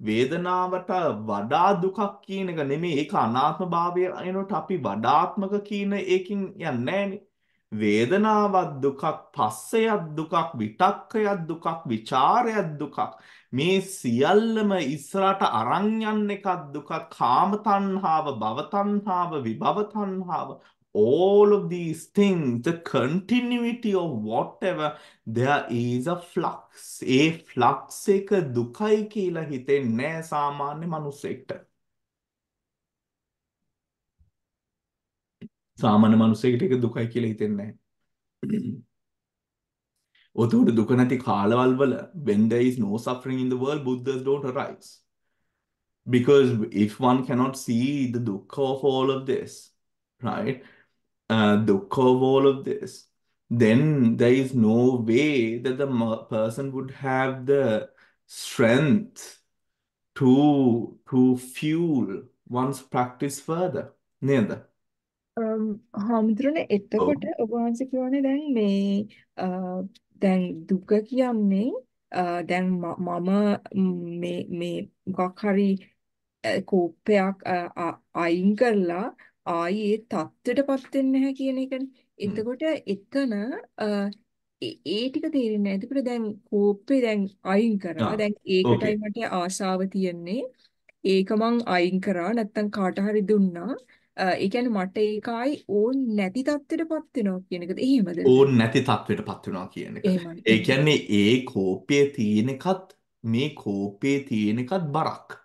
වේදනාවට වඩා දුකක් කියන එක නෙමෙයි ඒක අනාත්ම භාවය එනකොට අපි වඩාත්මක කියන එකකින් යන්නේ නැහනේ වේදනාවක් දුකක් පස්සයක් දුකක් විතක්කයක් දුකක් ਵਿਚාරයක් දුකක්. මේ සියල්ලම ඉස්සරහට අරන් යන්න එකක් දුකක්. කාම තණ්හාව භව තණ්හාව විභව තණ්හාව. All of these things the continuity of whatever there is a flux. A flux එක දුකයි කියලා හිතෙන්නේ නැහැ සාමාන්‍ය මිනිසෙක්ට සාමාන්‍ය මිනිසෙක්ට ඒක දුකයි කියලා හිතෙන්නේ නැහැ ඔතකොට දුක නැති කාලවල් වල when there is no suffering in the world buddhas don't arise because if one cannot see the dukkha of all of this right uh, dukkha of all of this then there is no way that the m- person would have the strength to to fuel one's practice further නේද හාමුදුරනේ එතකොට ඔබ වහන්සේ කියවනේ දැන් මේ දැන් දුක කියන්නේ දැන් මම මේ මේ මොකක් හරි කෝපයක් අයින් කරලා ආයි ඒ தත්ත්වයටපත් වෙන්නේ නැහැ කියන එකනේ. එතකොට එතන ඒ ටික තේරෙන්නේ නැහැ. එතකොට දැන් කෝපේ දැන් අයින් කරා. දැන් ඒකටයි මට ආසාව තියෙන්නේ. ඒක මං අයින් කරා නැත්තම් කාට හරි දුන්නා. ඒ කියන්නේ මට ඒකයි ඕන් නැති තත්ත්වයටපත් වෙනවා කියන එකද එහෙමද? ඕන් නැති තත්ත්වයටපත් වෙනවා කියන එක. ඒ. කියන්නේ ඒ කෝපයේ තියෙන එකත් මේ කෝපයේ තියෙන එකත් බරක්.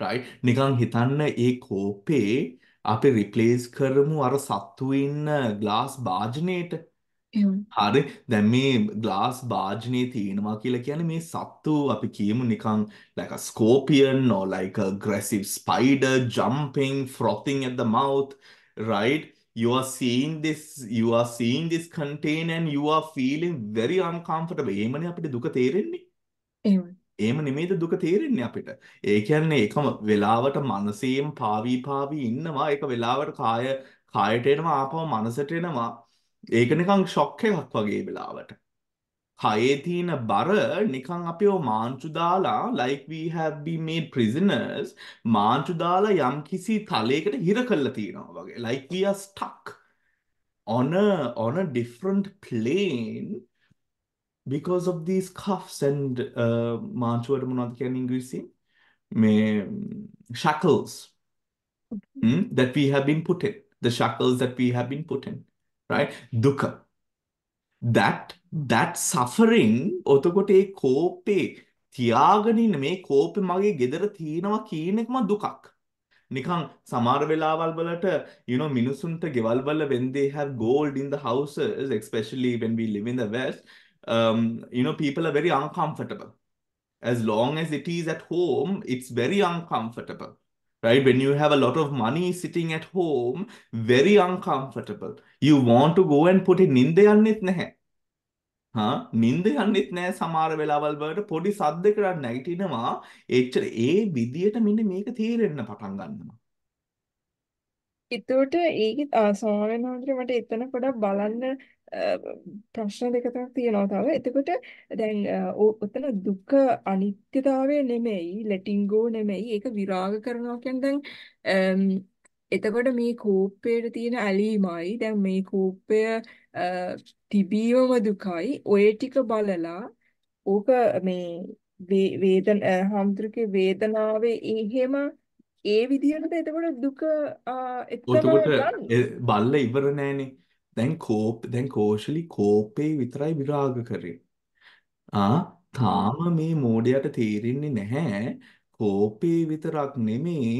right නිකන් හිතන්න ඒ කෝපේ අපි රිප්ලේස් කරමු අර සත්තු ඉන්න ග්ලාස් භාජනයේට. එහෙමයි. හරි දැන් මේ ග්ලාස් භාජනයේ තියෙනවා කියලා කියන්නේ මේ සත්තු අපි කියමු නිකන් like a scorpion or like a aggressive spider jumping frothing at the mouth right you are seeing this you are seeing this container and you are feeling very uncomfortable එහෙමනේ අපිට දුක තේරෙන්නේ එහෙමයි. එහෙම නෙමෙයිද දුක තේරෙන්නේ අපිට. ඒ කියන්නේ එකම වෙලාවට මනසේම පාවී පාවී ඉන්නවා. ඒක වෙලාවට කාය කායට එනවා ආපහු මනසට එනවා. ඒක නිකන් ෂොක් එකක් වගේ වෙලාවට. කයේ තියෙන බර නිකන් අපිව මාංචු දාලා like we have been made prisoners මාංචු දාලා යම්කිසි තලයකට හිර කරලා තියෙනවා වගේ. like we are stuck on a on a different plane because of these cuffs and uh, මාංචුවට මොනවද කියන්නේ ඉංග්‍රීසියෙන්? මේ shackles. Mm, that we have been put in. The shackles that we have been put in right? දුක that that suffering ඔතකොට ඒ කෝපේ තියාගෙන ඉන්න මේ කෝපේ මගේ gedara තියෙනවා කියන එකම දුකක්. නිකන් සමහර වෙලාවල් වලට you know මිනිසුන්ට ගෙවල් වල when they have gold in the houses especially when we live in the west um, you know people are very uncomfortable. As long as it is at home it's very uncomfortable. Right? When you have a lot of money sitting at home very uncomfortable. You want to go and put it නින්ද යන්නෙත් නැහැ. හා නින්ද යන්නෙත් නැහැ සමහර වෙලාවල් වලට පොඩි සද්දයකට නැගිටිනවා. එච්චර ඒ විදියට මෙන්න මේක තේරෙන්න පටන් ගන්නවා. එතකොට ඒකෙත් ස්වාමීන් වහන්සේ මට එතන පොඩක් බලන්න අ, ප්‍රශ්න දෙක තුනක් තියෙනවා තව. එතකොට දැන් ඔතන දුක අනිත්‍යතාවය නෙමෙයි, letting go නෙමෙයි. ඒක විරාග කරනවා කියන්නේ දැන් එතකොට මේ කෝපයට තියෙන ඇලීමයි දැන් මේ කෝපය තිබීමම දුකයි. ඔය ටික බලලා ඕක මේ වේදන අ, හාමුදුරුවෝ වේදනාවේ එහෙම ඒ විදිහටද එතකොට දුක එතකොට බල්ල ඉවර නෑනේ දැන් කෝප දැන් කෝෂලි කෝපේ විතරයි විරාග කරේ ආ තාම මේ මෝඩයට තේරෙන්නේ නැහැ කෝපේ විතරක් නෙමේ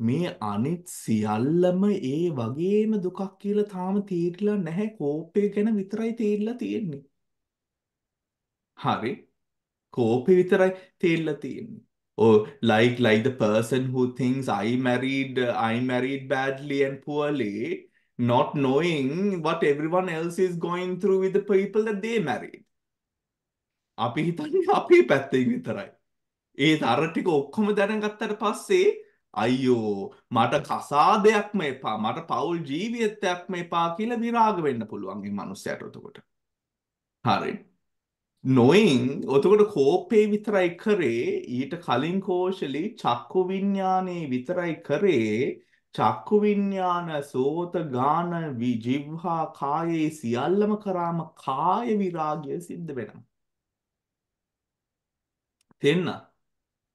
මේ අනිත් සියල්ලම ඒ වගේම දුකක් කියලා තාම තේරිලා නැහැ කෝපය ගැන විතරයි තේරිලා තියෙන්නේ. හරි. කෝපය විතරයි තේරිලා තියෙන්නේ. Or like like the person who thinks I married I married badly and poorly, not knowing what everyone else is going through with the people that they married. අපි හිතන්නේ අපේ පැත්තෙන් විතරයි. ඒ අර ටික ඔක්කොම දැනගත්තට පස්සේ අයියෝ මට කසාදයක්ම එපා මට පවුල් ජීවිතයක්ම එපා කියලා විරාග වෙන්න පුළුවන් මේ මනුස්සයාට එතකොට. හරි. knowing එතකොට කෝපේ විතරයි කරේ ඊට කලින් කෝෂලි චක්කු විඥානේ විතරයි කරේ චක්කු විඥාන සෝත ගාන විජිව්හා කායේ සියල්ලම කරාම කාය විරාගය සිද්ධ වෙනවා. තෙන්න.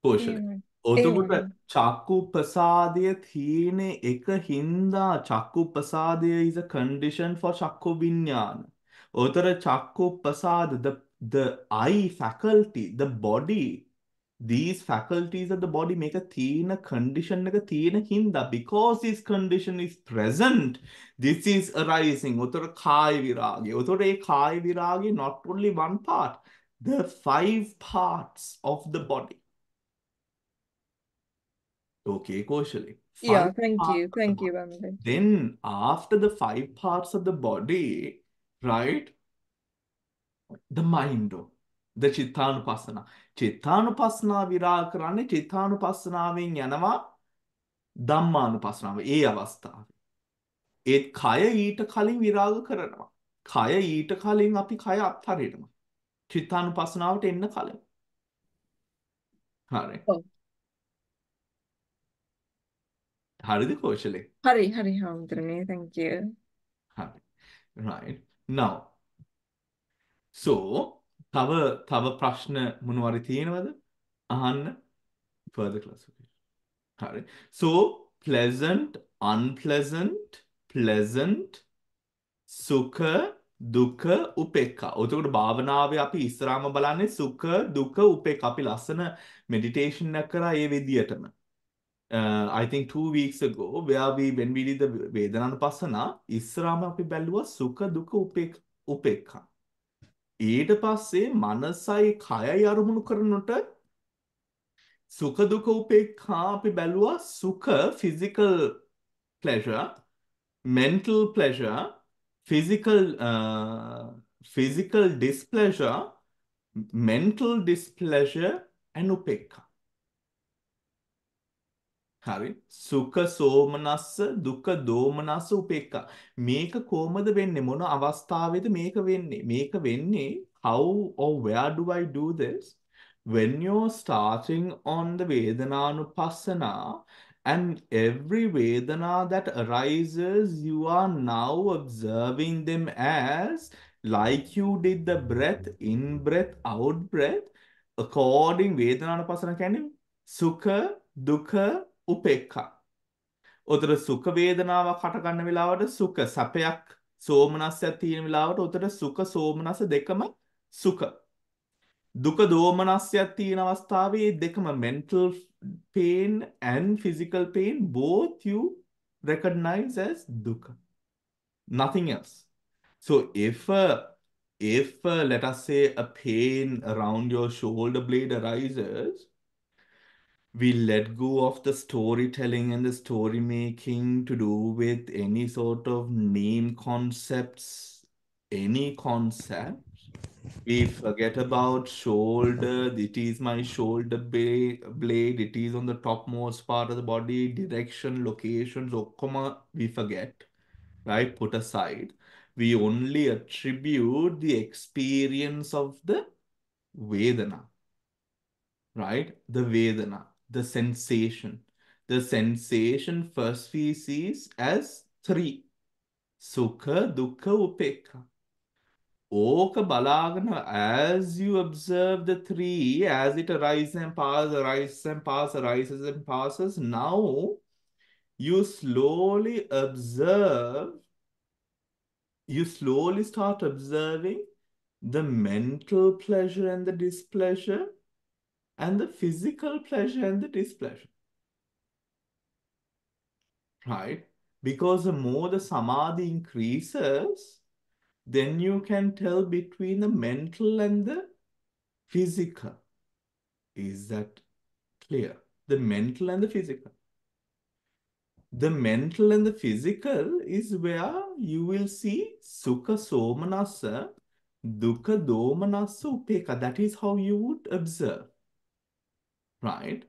ඔතකොට එහෙමයි. චක්කු ප්‍රසාදය තියෙන එක හින්දා චක්කු ප්‍රසාදය is a condition for චක්කු විඥාන. ඔතර චක්කු ප්‍රසාද the the eye faculty the body these faculties of the body make a තියෙන condition එක තියෙන හින්දා because this condition is present this is arising ඔතර කාය විරාගය. ඔතකොට ඒ කාය විරාගය not only one part the five parts of the body Okay, Kaushali. Yeah, Five thank parts you. of the Thank you, body. Vamala. Then, after the five parts of the body, right, the mind, the චිත්තානුපස්සන. චිත්තානුපස්සනා විරාග කරන්නේ චිත්තානුපස්සනාවෙන් යනවා ධම්මානුපස්සනාව. ඒ අවස්ථාවේ. ඒත් කය ඊට කලින් විරාග කරනවා. කය ඊට කලින් අපි කය අත්හරිනවා. චිත්තානුපස්සනාවට එන්න කලින්. හරි. හරිද කෝෂලේ? හරි හරි හාමුදුරනේ thank you. හරි. right. now so තව තව ප්‍රශ්න මොනවාරි තියෙනවද? අහන්න further classification. හරි. so pleasant unpleasant pleasant සුඛ දුක උපේක්ඛා. එතකොට භාවනාවේ අපි ඉස්සරහම බලන්නේ සුඛ දුක උපේක්ඛා. අපි ලස්සන මෙඩිටේෂන් එකක් කරා ඒ විදියටම. uh, I think two weeks ago where we when we did the වේදනානුපස්සනා ඉස්සරහම අපි බැලුවා සුඛ දුක උපේක් උපේක්ඛා. ඊට පස්සේ මනසයි කයයි අරමුණු කරනකොට සුඛ දුක උපේක්ඛා අපි බැලුවා සුඛ physical pleasure mental pleasure physical uh, physical displeasure mental displeasure and උපේක්ඛා. හරි. සුඛ සෝමනස්ස දුක දෝමනස්ස උපේක්ඛා. මේක කොහමද වෙන්නේ? මොන අවස්ථාවේද මේක වෙන්නේ? මේක වෙන්නේ how or where do I do this? When you're starting on the Vedanānupassana and every Vedana that arises you are now observing them as like you did the breath in breath out breath. According Vedanānupassana කියන්නේ සුඛ දුක උපේක්ඛා. උතර සුඛ වේදනාවක් හට ගන්න වෙලාවට සුඛ සැපයක් සෝමනස්සයක් තියෙන වෙලාවට උතර සුඛ සෝමනස්ස දෙකම සුඛ. දුක දෝමනස්සයක් තියෙන අවස්ථාවේ දෙකම mental pain and physical pain both you recognize as dukkha. Nothing else. So if uh, if uh, let us say a pain around your shoulder blade arises, we let go of the storytelling and the story making to do with any sort of name concepts, any concept. We forget about shoulder, it is my shoulder blade, it is on the topmost part of the body, direction, locations, oh, okkoma, we forget, right? Put aside. We only attribute the experience of the Vedana right? The Vedana, the sensation. The sensation first we see as three. Sukha, Dukha, Upekha. Oka Balagana, as you observe the three, as it arises and passes, arises and passes, arises and passes, now you slowly observe, you slowly start observing the mental pleasure and the displeasure and the physical pleasure and the displeasure. right? Because the more the samadhi increases, then you can tell between the mental and the physical. Is that clear? The mental and the physical. The mental and the physical is where you will see Sukha Somanasa, Dukkha Domanasa Upeka. That is how you would observe. Right?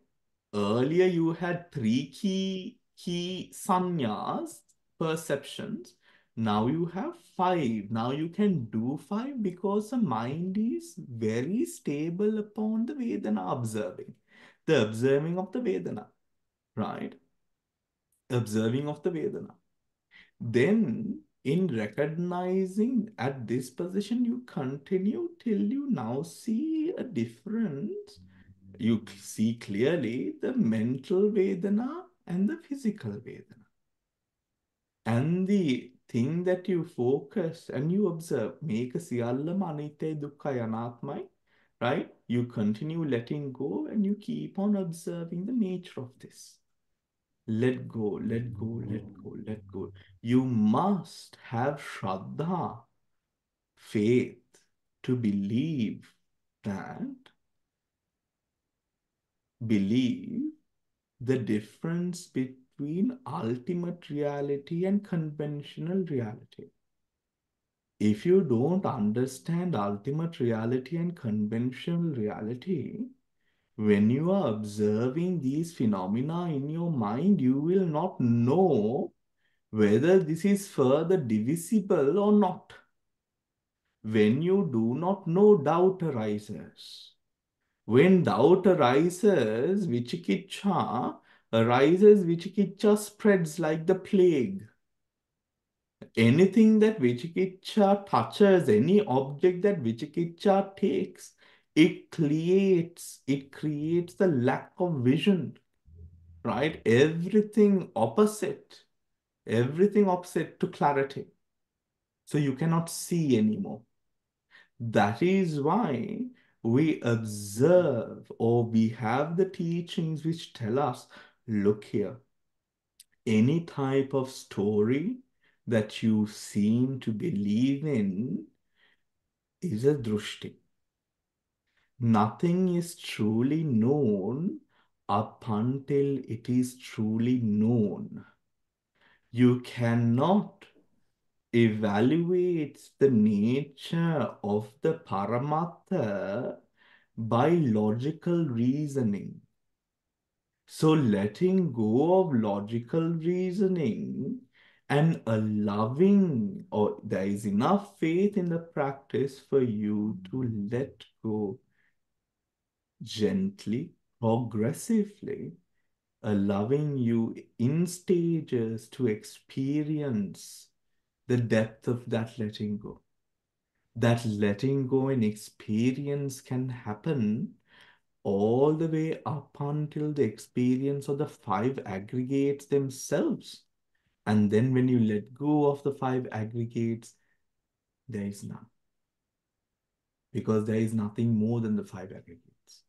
Earlier you had three key key sanyas, perceptions. Now you have five. Now you can do five because the mind is very stable upon the Vedana observing. The observing of the Vedana. Right? Observing of the Vedana. Then in recognizing at this position, you continue till you now see a difference you see clearly the mental Vedana and the physical Vedana. And the thing that you focus and you observe, make a siyallam anitya dukkha anatmai, right? You continue letting go and you keep on observing the nature of this. Let go, let go, let go, let go. You must have Shraddha, faith, to believe that believe the difference between ultimate reality and conventional reality. If you don't understand ultimate reality and conventional reality, when you are observing these phenomena in your mind, you will not know whether this is further divisible or not. When you do not know, doubt arises. When doubt arises, vichikicha uh, arises, vichikicha spreads like the plague. Anything that vichikicha touches, any object that vichikicha takes, it creates, it creates the lack of vision, right? Everything opposite, everything opposite to clarity. So you cannot see anymore. That is why we observe or we have the teachings which tell us, look here, any type of story that you seem to believe in is a drushti. Nothing is truly known up until it is truly known. You cannot evaluate the nature of the Paramattha by logical reasoning. So letting go of logical reasoning and allowing, or there is enough faith in the practice for you to let go gently, progressively, allowing you in stages to experience the depth of that letting go. That letting go in experience can happen all the way up until the experience of the five aggregates themselves. And then when you let go of the five aggregates, there is none. Because there is nothing more than the five aggregates.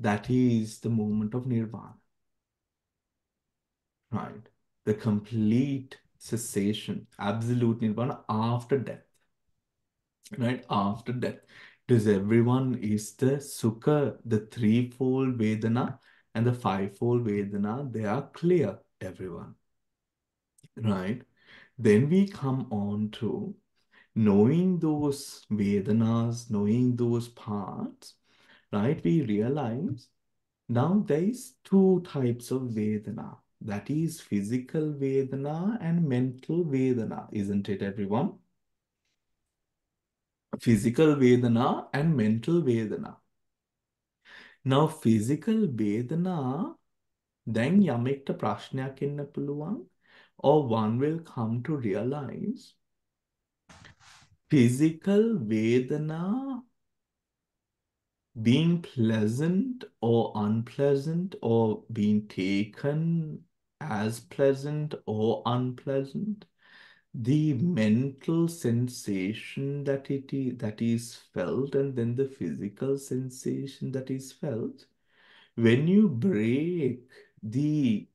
That is the moment of nirvana. Right? The complete cessation, absolute nirvana after death. Right? After death. Because everyone is the sukha, the threefold Vedana and the fivefold Vedana, they are clear, everyone. Right? Then we come on to knowing those Vedanas, knowing those parts, right? We realize now there is two types of Vedana. That is physical Vedana and mental Vedana, isn't it, everyone? Physical Vedana and mental Vedana. Now, physical Vedana, දැන් යමෙක්ට ප්‍රශ්නයක් එන්න පුළුවන් or one will come to realize physical Vedana being pleasant or unpleasant or being taken as pleasant or unpleasant. The mental sensation that it is, that is felt and then the physical sensation that is felt. When you break the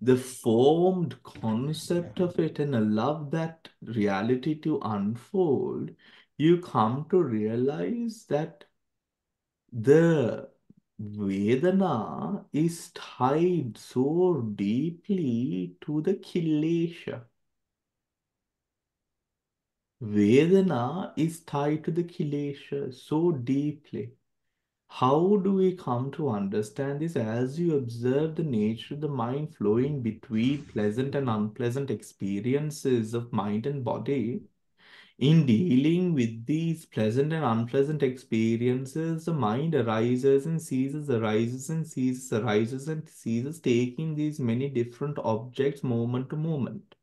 the formed concept of it and allow that reality to unfold, you come to realize that the Vedana is tied so deeply to the Kilesha. Vedana is tied to the Kilesha so deeply. How do we come to understand this as you observe the nature of the mind flowing between pleasant and unpleasant experiences of mind and body? In dealing with these pleasant and unpleasant experiences, the mind arises and ceases, arises and ceases, arises and ceases, taking these many different objects moment to moment.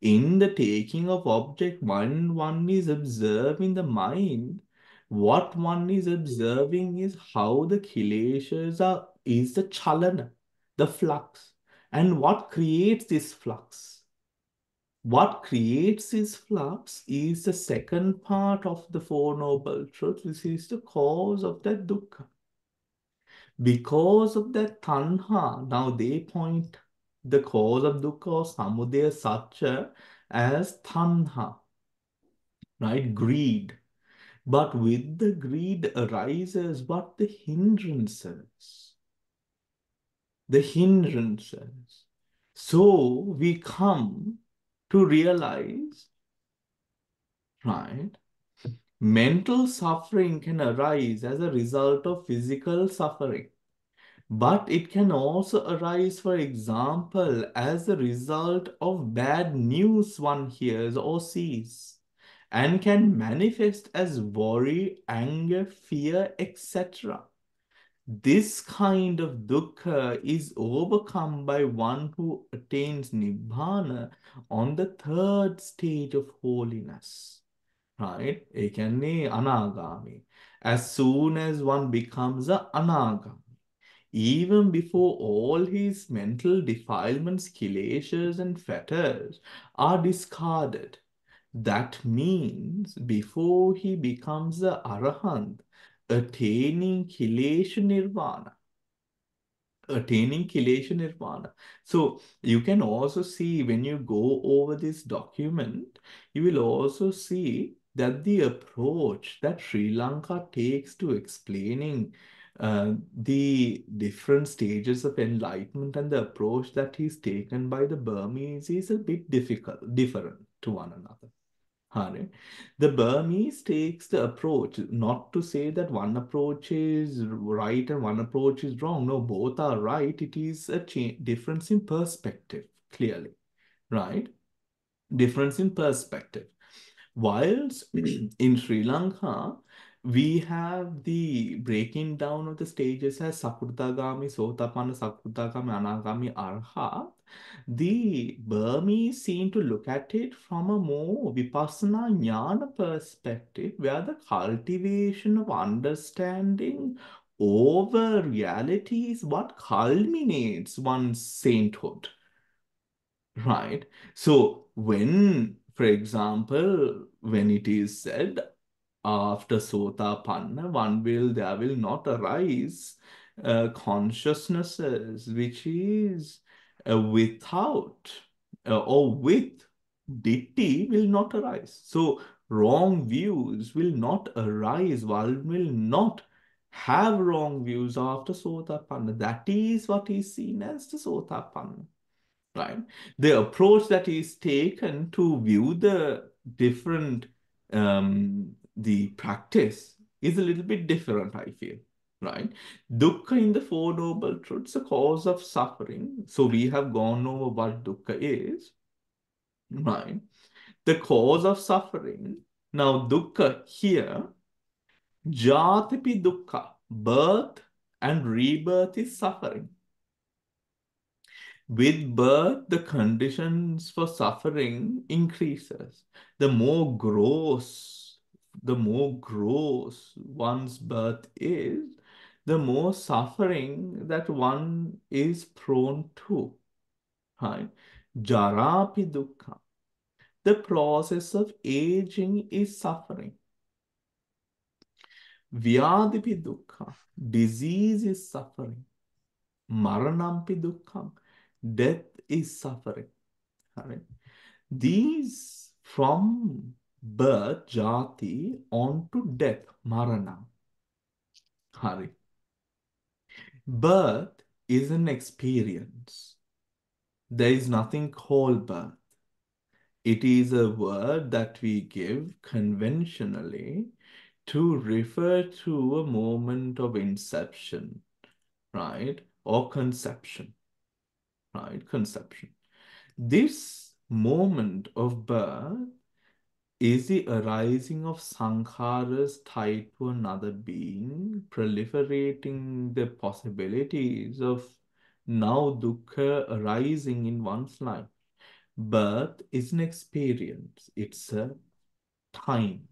In the taking of object, one, one is observing the mind. What one is observing is how the kileshas are, is the chalana, the flux. And what creates this flux? What creates this flux is the second part of the Four Noble Truths. This is the cause of that dukkha. Because of that tanha, now they point the cause of dukkha or samudaya satya as tanha, right? Greed. But with the greed arises what the hindrances. The hindrances. So we come to realize, right? Mental suffering can arise as a result of physical suffering, but it can also arise, for example, as a result of bad news one hears or sees, and can manifest as worry, anger, fear, etc this kind of dukkha is overcome by one who attains nibbana on the third stage of holiness. Right? Ekane anagami. As soon as one becomes an anagami, even before all his mental defilements, kileshas, and fetters are discarded, that means before he becomes an arahant, attaining kilesha nirvana. Attaining kilesha nirvana. So you can also see when you go over this document, you will also see that the approach that Sri Lanka takes to explaining uh, the different stages of enlightenment and the approach that is taken by the Burmese is a bit difficult, different to one another. The Burmese takes the approach not to say that one approach is right and one approach is wrong. No, both are right. It is a difference in perspective, clearly, right? Difference in perspective. Whilst in Sri Lanka, we have the breaking down of the stages as Sakrutagami, Sotapanna, Sakrutagami, Anagami, Arhat. The Burmese seem to look at it from a more Vipassana Jnana perspective, where the cultivation of understanding over reality is what culminates one's sainthood. Right? So, when, for example, when it is said, after Sotapanna, one will, there will not arise uh, consciousnesses which is without or with ditti will not arise. So wrong views will not arise. One will not have wrong views after Sotapanna. That is what is seen as the Sotapanna. Right? The approach that is taken to view the different um, the practice is a little bit different, I feel right? Dukkha in the Four Noble Truths, the cause of suffering. So we have gone over what dukkha is, right? The cause of suffering. Now, dukkha here, jatipi dukkha, birth and rebirth is suffering. With birth, the conditions for suffering increases. The more gross, the more gross one's birth is, the more suffering that one is prone to. Right? Jarapi dukkha. The process of aging is suffering. Vyadipi dukkha. Disease is suffering. Maranampi dukkham. death is suffering. Right? These from birth, jati, on to death, marana. Hari. Birth is an experience. There is nothing called birth. It is a word that we give conventionally to refer to a moment of inception, right? Or conception, right? Conception. This moment of birth is the arising of sankharas tied to another being, proliferating the possibilities of now dukkha arising in one's life. Birth is an experience. It's a time,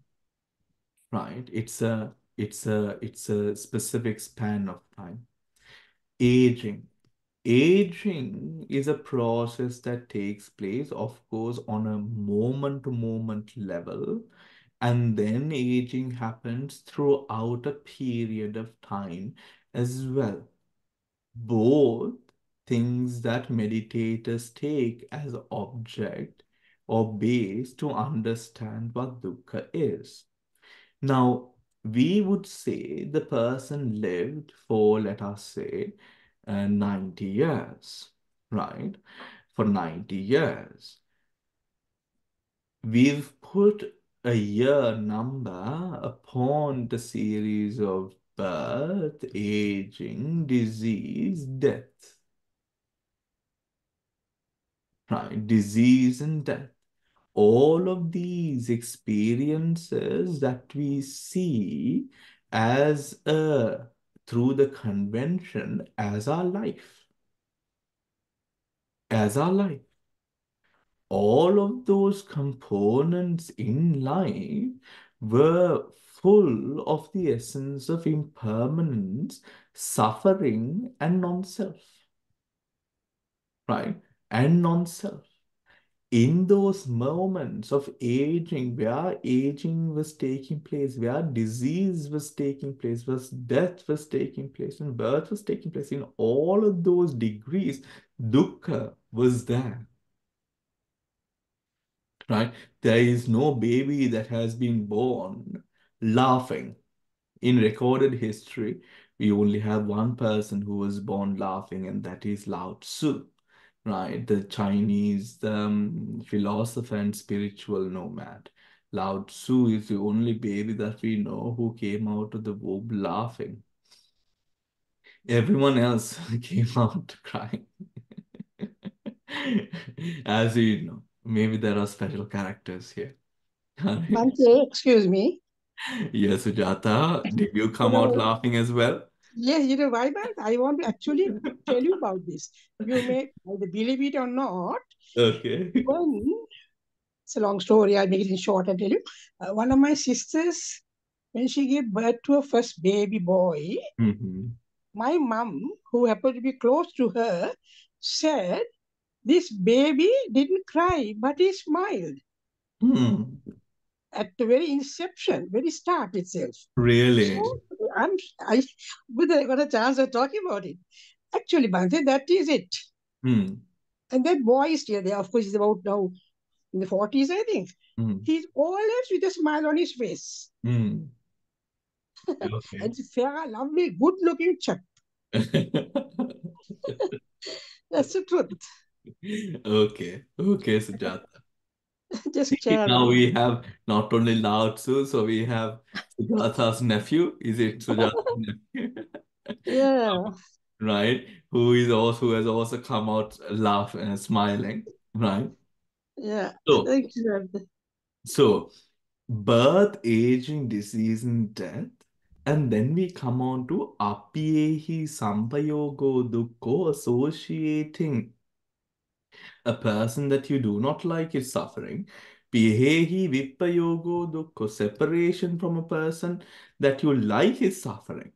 right? It's a it's a it's a specific span of time. Aging. Aging is a process that takes place, of course, on a moment-to-moment level, and then aging happens throughout a period of time as well. Both things that meditators take as object or base to understand what dukkha is. Now, we would say the person lived for, let us say, uh, 90 years, right? For 90 years. We've put a year number upon the series of birth, aging, disease, death. Right? Disease and death. All of these experiences that we see as a through the convention as our life. As our life. All of those components in life were full of the essence of impermanence, suffering, and non-self. Right? And non-self in those moments of aging, where aging was taking place, where disease was taking place, where death was taking place, and birth was taking place, in all of those degrees, dukkha was there. Right? There is no baby that has been born laughing. In recorded history, we only have one person who was born laughing, and that is Lao Tzu right? The Chinese um, philosopher and spiritual nomad. Lao Tzu is the only baby that we know who came out of the womb laughing. Everyone else came out crying. As you know, maybe there are special characters here. Bhante, excuse me. Yes, Sujata, did you come out laughing as well? Yes, you know why, Bhante? I want to actually tell you about this. You may either believe it or not. Okay. When, it's a long story, I'll make it in short and tell you. Uh, one of my sisters, when she gave birth to her first baby boy, Mhm. my mom, who happened to be close to her, said, This baby didn't cry, but he smiled Hmm. At the very inception, very start itself. Really? So I'm I good I got a chance of talking about it. Actually, Bhante, that is it. Hmm. And that boy is still there. Of course, he's about now in the 40s, I think. Hmm. He's always with a smile on his face. Hmm. Okay. And fair, lovely, good looking chap. That's the truth. Okay, okay, Sujata. Just share. Now we have not only Lao Tzu, so we have Sujata's nephew. Is it Sujata's nephew? Yeah. Right? Who is also who has also come out laughing and smiling, right? Yeah. So. Bhante. so birth, aging, disease, and death. And then we come on to apiyehi sampayogo dukkho, associating a person that you do not like is suffering. Pihehi vipayogo dukkha, separation from a person that you like is suffering.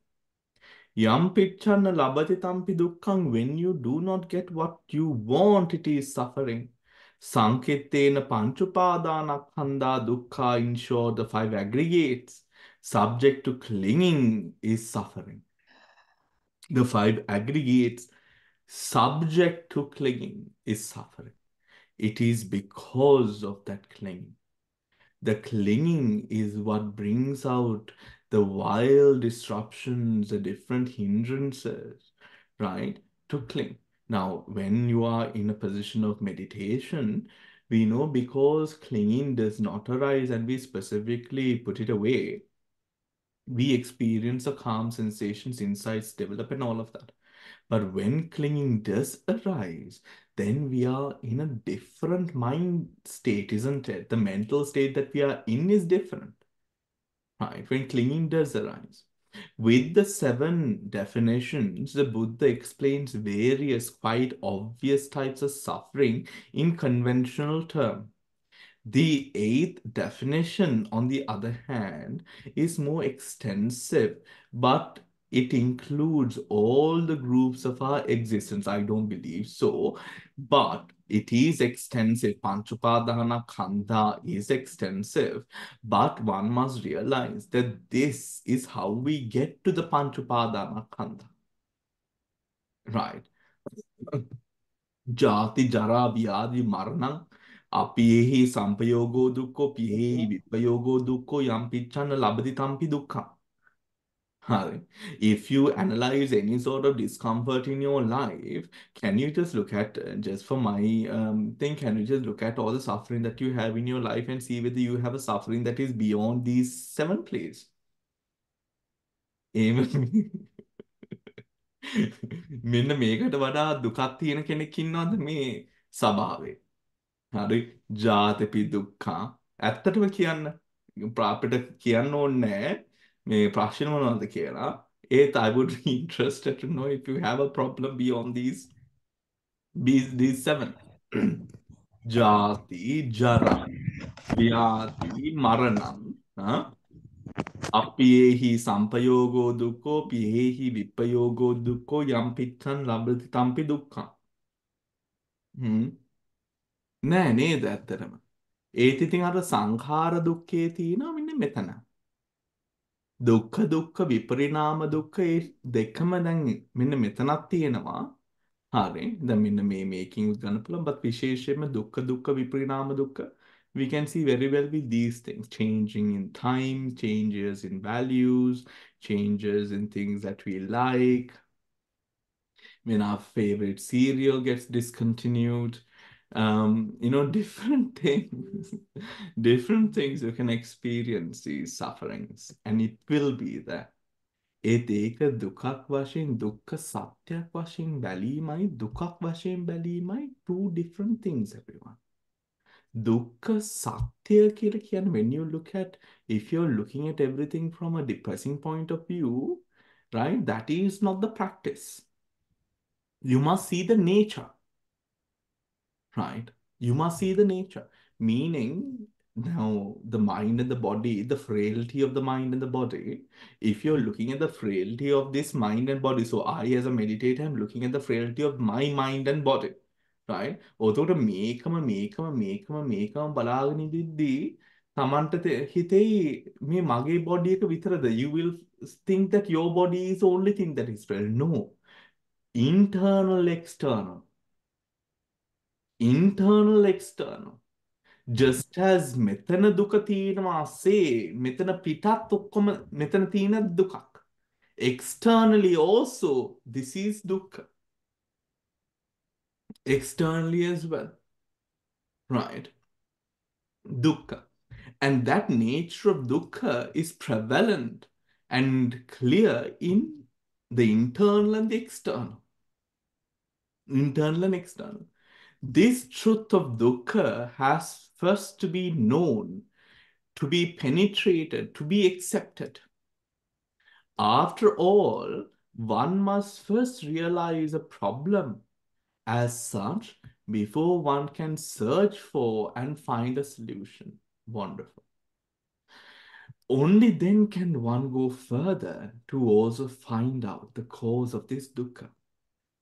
Yam picchanna labati tampi dukkhang, when you do not get what you want, it is suffering. Sankittena panchupadanakhanda dukkha, in short, the five aggregates, subject to clinging is suffering. The five aggregates subject to clinging is suffering. It is because of that clinging. The clinging is what brings out the wild disruptions, the different hindrances, right? To cling. Now, when you are in a position of meditation, we know because clinging does not arise and we specifically put it away, we experience the calm sensations, insights develop, and all of that. But when clinging does arise, then we are in a different mind state, isn't it? The mental state that we are in is different, right? When clinging does arise. With the seven definitions, the Buddha explains various quite obvious types of suffering in conventional terms. The eighth definition, on the other hand, is more extensive, but it includes all the groups of our existence. I don't believe so, but it is extensive. Panchupadana Khandha is extensive, but one must realize that this is how we get to the Panchupadana Khandha. Right. Jati, Jara, Vyadi, Maranam. අපි එහි සම්පයෝගෝ දුක්ඛෝ පිහෙහි විපයෝගෝ දුක්ඛෝ යම් පිච්ඡන්න ලබති තම්පි දුක්ඛං Hari. If you analyze any sort of discomfort in your life, can you just look at, uh, just for my um, thing, can you just look at all the suffering that you have in your life and see whether you have a suffering that is beyond these seven plays? මෙන්න මේකට වඩා දුකක් තියෙන කෙනෙක් ඉන්නවද මේ සභාවේ? හරි ජාතිපි දුක්ඛා ඇත්තටම කියන්න අපිට කියන්න ඕනේ මේ ප්‍රශ්න මොනවද කියලා. ඒත් I would be interested to know if you have a problem beyond these these, these seven. ජාති ජරා ව්‍යාධි මරණම් අපියේහි සම්පයෝගෝ දුක්ඛෝ පියේහි විප්පයෝගෝ දුක්ඛෝ යම් පිච්ඡන් ලබති තම්පි දුක්ඛං. හ්ම්. නෑ නේද ඇත්තටම. ඒත් ඉතින් අර සංඛාර දුක්ඛේ තියෙනවා මෙන්න මෙතන. දුක්ඛ දුක්ඛ විපරිණාම දුක්ඛ ඒ දෙකම දැන් මෙන්න මෙතනක් තියෙනවා. හරි. දැන් මෙන්න මේ මේකින් ගන්න පුළුවන් but විශේෂයෙන්ම දුක්ඛ දුක්ඛ විපරිණාම දුක්ඛ we can see very well with these things changing in time, changes in values, changes in things that we like. When our favorite cereal gets discontinued, um, you know, different things, different things you can experience these sufferings, and it will be there. ඒත් ඒක දුකක් වශයෙන් දුක්ඛ සත්‍යයක් වශයෙන් බැලීමයි දුකක් වශයෙන් බැලීමයි two different things everyone. දුක්ඛ සත්‍ය කියලා කියන්නේ when you look at if you're looking at everything from a depressing point of view, right? That is not the practice. You must see the nature right? You must see the nature, meaning now the mind and the body, the frailty of the mind and the body. If you're looking at the frailty of this mind and body, so I as a meditator, I'm looking at the frailty of my mind and body, right? ඔතකොට මේකම මේකම මේකම මේකම බලාගෙන ඉඳිද්දී තමන්ට හිතෙයි මේ මගේ body එක විතරද you will think that your body is the only thing that is frail no internal external internal external just as මෙතන දුක තියෙනවා අස්සේ මෙතන පිටත් ඔක්කොම මෙතන තියෙන දුකක් externally also this is dukkha externally as well right dukkha and that nature of dukkha is prevalent and clear in the internal and the external internal and external this truth of dukkha has first to be known, to be penetrated, to be accepted. After all, one must first realize a problem as such before one can search for and find a solution. Wonderful. Only then can one go further to also find out the cause of this dukkha,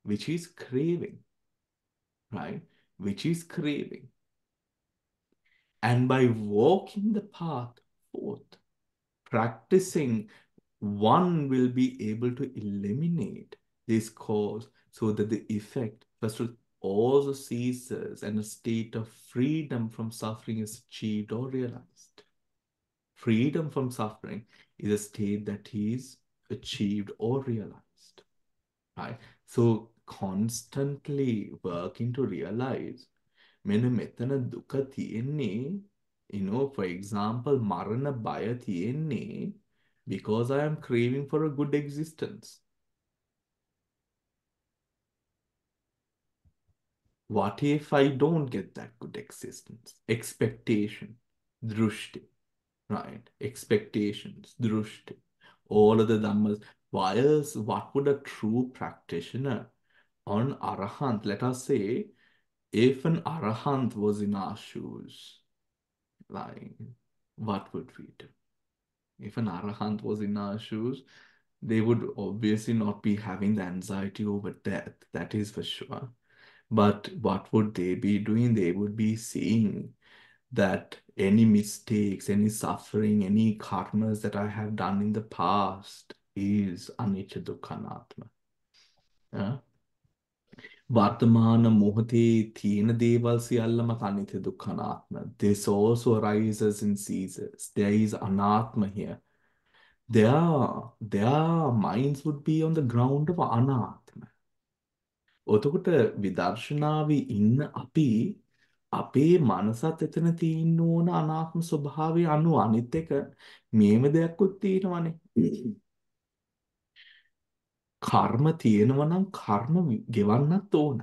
which is craving, right? which is craving. And by walking the path forth, practicing, one will be able to eliminate this cause so that the effect first of all also ceases and a state of freedom from suffering is achieved or realized. Freedom from suffering is a state that is achieved or realized. Right? So constantly working to realize මෙන්න මෙතන දුක තියෙන්නේ you know for example මරණ බය තියෙන්නේ because I am craving for a good existence what if I don't get that good existence expectation drushti right expectations drushti all of the dhammas why is what would a true practitioner on arahant let us say if an arahant was in our shoes, like, what would we do? If an arahant was in our shoes, they would obviously not be having the anxiety over death, that is for sure. But what would they be doing? They would be seeing that any mistakes, any suffering, any karmas that I have done in the past is anicca dukkha anattama. Yeah? වර්තමාන මොහොතේ තියෙන දේවල් සියල්ලම අනිත්‍ය දුක්ඛ අනාත්ම. This also arises in seasons. There is anatma here. Their, their minds would be on the ground of anatma. ඔතකොට විදර්ශනාවේ ඉන්න අපි අපේ මනසත් එතන තියෙන්න ඕන අනාත්ම ස්වභාවය අනුව අනිත් එක මේම දෙයක්කුත් තියෙනවනේ. කර්ම තියෙනවා නම් කර්ම ගෙවන්නත් ඕන.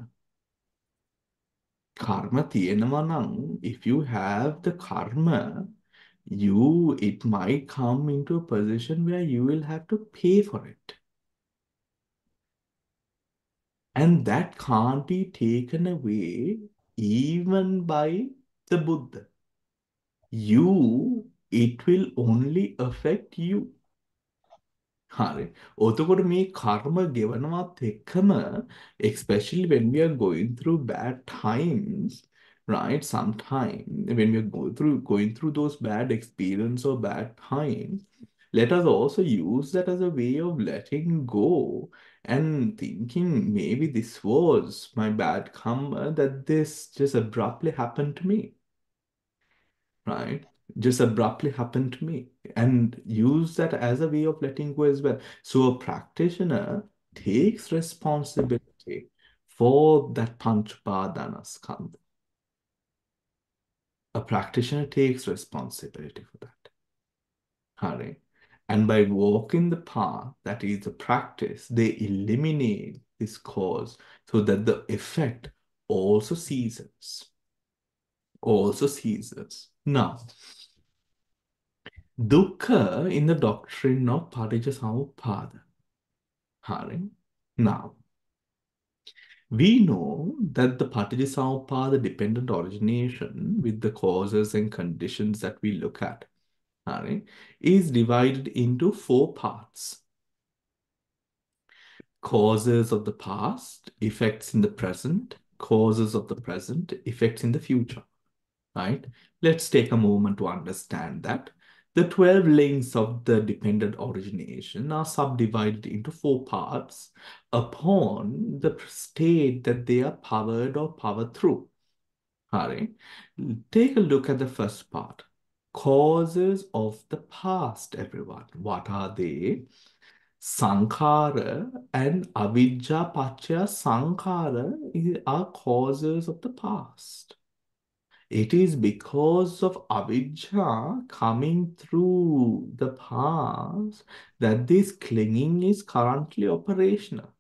කර්ම තියෙනවා නම් if you have the karma you it might come into a position where you will have to pay for it. And that can't be taken away even by the Buddha. You, it will only affect you. හරි. ඔතකොට මේ කර්ම ගෙවනවත් එක්කම especially when we are going through bad times right sometimes when we are going through going through those bad experience or bad times let us also use that as a way of letting go and thinking maybe this was my bad karma that this just abruptly happened to me right Just abruptly happened to me and use that as a way of letting go as well. So a practitioner takes responsibility for that panchpadana skandha. A practitioner takes responsibility for that. Hari. And by walking the path, that is the practice, they eliminate this cause so that the effect also ceases. Also ceases. Now, Dukkha in the doctrine of Paticca Hari. Now, we know that the Paticca dependent origination with the causes and conditions that we look at Hari, is divided into four parts. Causes of the past, effects in the present, causes of the present, effects in the future. Right? Let's take a moment to understand that. The 12 links of the dependent origination are subdivided into four parts upon the state that they are powered or powered through. Hari, take a look at the first part. Causes of the past, everyone. What are they? Sankhara and Avijja Pachya Sankhara are causes of the past. It is because of avijja coming through the past that this clinging is currently operational.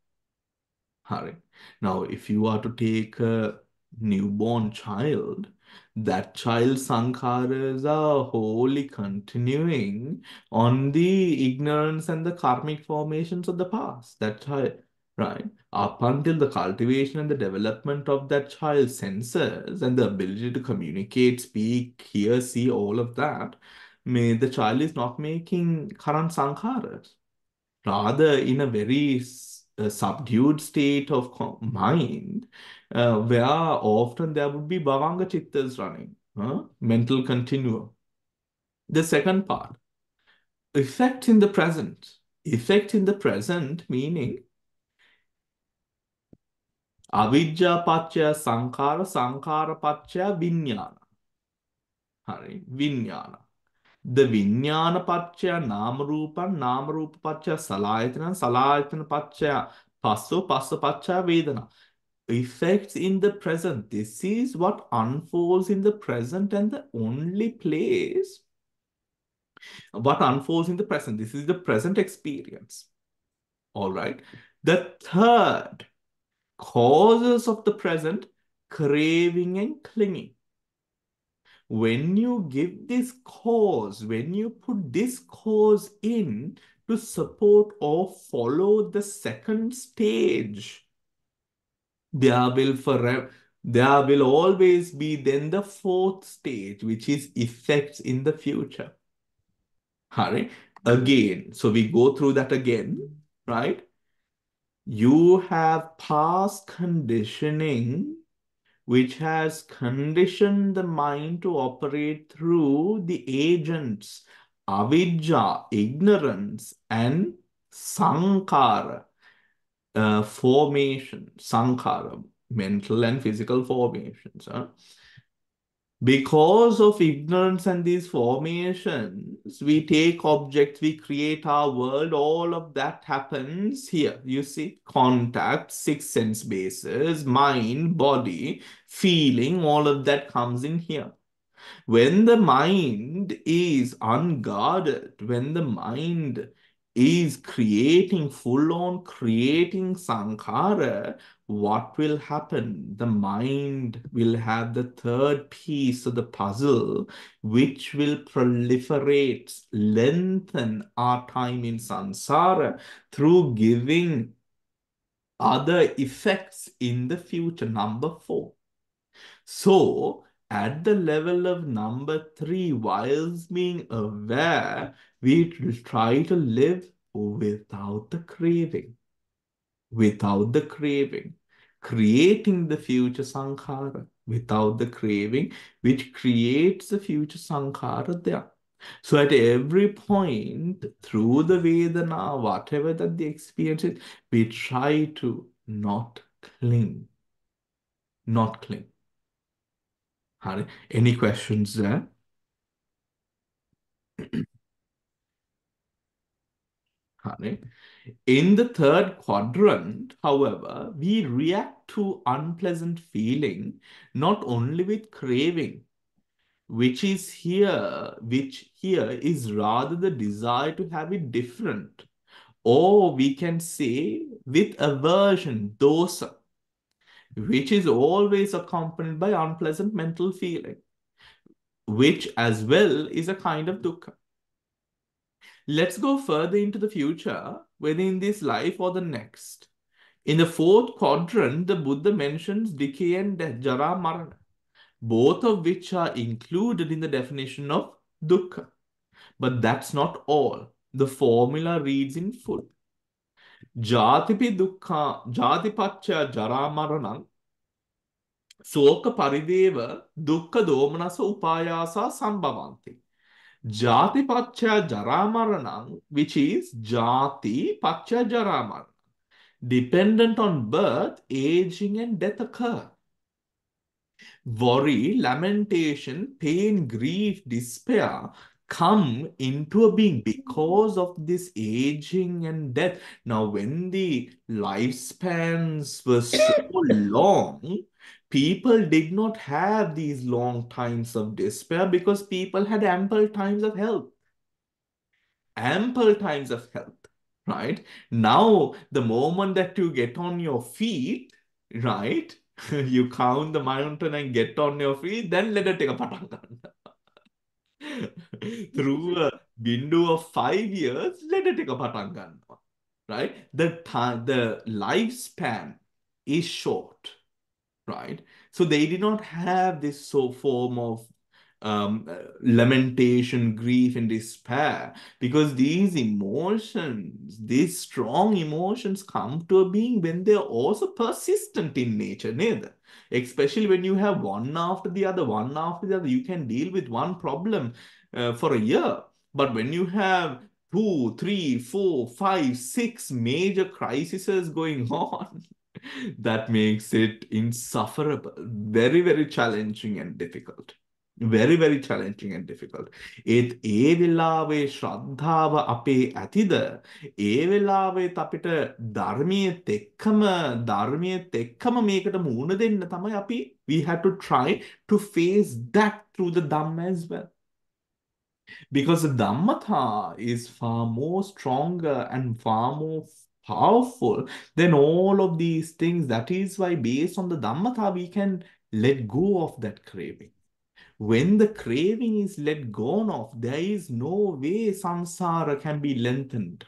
Hari. Now, if you are to take a newborn child, that child's sankharas are wholly continuing on the ignorance and the karmic formations of the past. That child, right? Up until the cultivation and the development of that child's senses and the ability to communicate, speak, hear, see, all of that, may the child is not making current sankharas. Rather, in a very uh, subdued state of mind, uh, where often there would be bhavanga chittas running, uh, mental continuum. The second part, effect in the present. Effect in the present meaning අවිජ්ජා පච්චය සංඛාර සංඛාර පච්චය විඥාන. හරි විඥාන. ද විඥාන පච්චය නාම රූපං නාම රූප පච්චය සලායතනං සලායතන පච්චය පස්සෝ පස්ස පච්චය වේදනා. Effects in the present. This is what unfolds in the present and the only place what unfolds in the present. This is the present experience. All right. The third causes of the present craving and clinging. When you give this cause, when you put this cause in to support or follow the second stage, there will forever there will always be then the fourth stage, which is effects in the future. Hari, again, so we go through that again, right? You have past conditioning, which has conditioned the mind to operate through the agents, avidya, ignorance, and sankara, uh, formation, sankara, mental and physical formations. Huh? Because of ignorance and these formations, we take objects, we create our world, all of that happens here. You see, contact, six sense bases, mind, body, feeling, all of that comes in here. When the mind is unguarded, when the mind is creating full on creating sankhara, what will happen? The mind will have the third piece of the puzzle, which will proliferate, lengthen our time in samsara through giving other effects in the future. Number four. So, at the level of number three, whilst being aware, we try to live without the craving. Without the craving. Creating the future sankhara without the craving, which creates the future sankhara there. So at every point through the Vedana, whatever that the experience is, we try to not cling. Not cling. Any questions there? In the third quadrant, however, we react to unpleasant feeling not only with craving, which is here, which here is rather the desire to have it different. Or we can say with aversion, dosa, which is always accompanied by unpleasant mental feeling, which as well is a kind of dukkha. Let's go further into the future, whether in this life or the next. In the fourth quadrant, the Buddha mentions decay and death, jara, marana, both of which are included in the definition of dukkha. But that's not all. The formula reads in full. ජාතිපි දුක්ඛා ජාතිපච්චය ජරා මරණං සෝක පරිදේව දුක්ඛ දෝමනස උපායාසා සම්භවಂತಿ. ජාතිපච්චය ජරා මරණං which is ජාති පච්චය ජරා මරණ. Dependent on birth, aging and death occur. Worry, lamentation, pain, grief, despair come into a being because of this aging and death. Now, when the lifespans were so long, people did not have these long times of despair because people had ample times of health. Ample times of health, right? Now, the moment that you get on your feet, right? you count the mountain and get on your feet, then let it take a patang. Through a window of five years, let it take a patangan. Right? The time, the lifespan is short right? So they did not have this so form of um, lamentation, grief, and despair because these emotions, these strong emotions come to a being when they're also persistent in nature, neither. Especially when you have one after the other, one after the other, you can deal with one problem uh, for a year. But when you have two, three, four, five, six major crises going on, that makes it insufferable, very, very challenging and difficult very very challenging and difficult. ඒත් ඒ වෙලාවේ ශ්‍රද්ධාව අපේ ඇතිද? ඒ වෙලාවෙත් අපිට ධර්මයේත් එක්කම ධර්මයේත් එක්කම මේකට මුහුණ දෙන්න තමයි අපි we had to try to face that through the Dhamma as well. Because the Dhammata is far more stronger and far more powerful than all of these things. That is why, based on the Dhammata, we can let go of that craving. When the craving is let go of, there is no way samsara can be lengthened.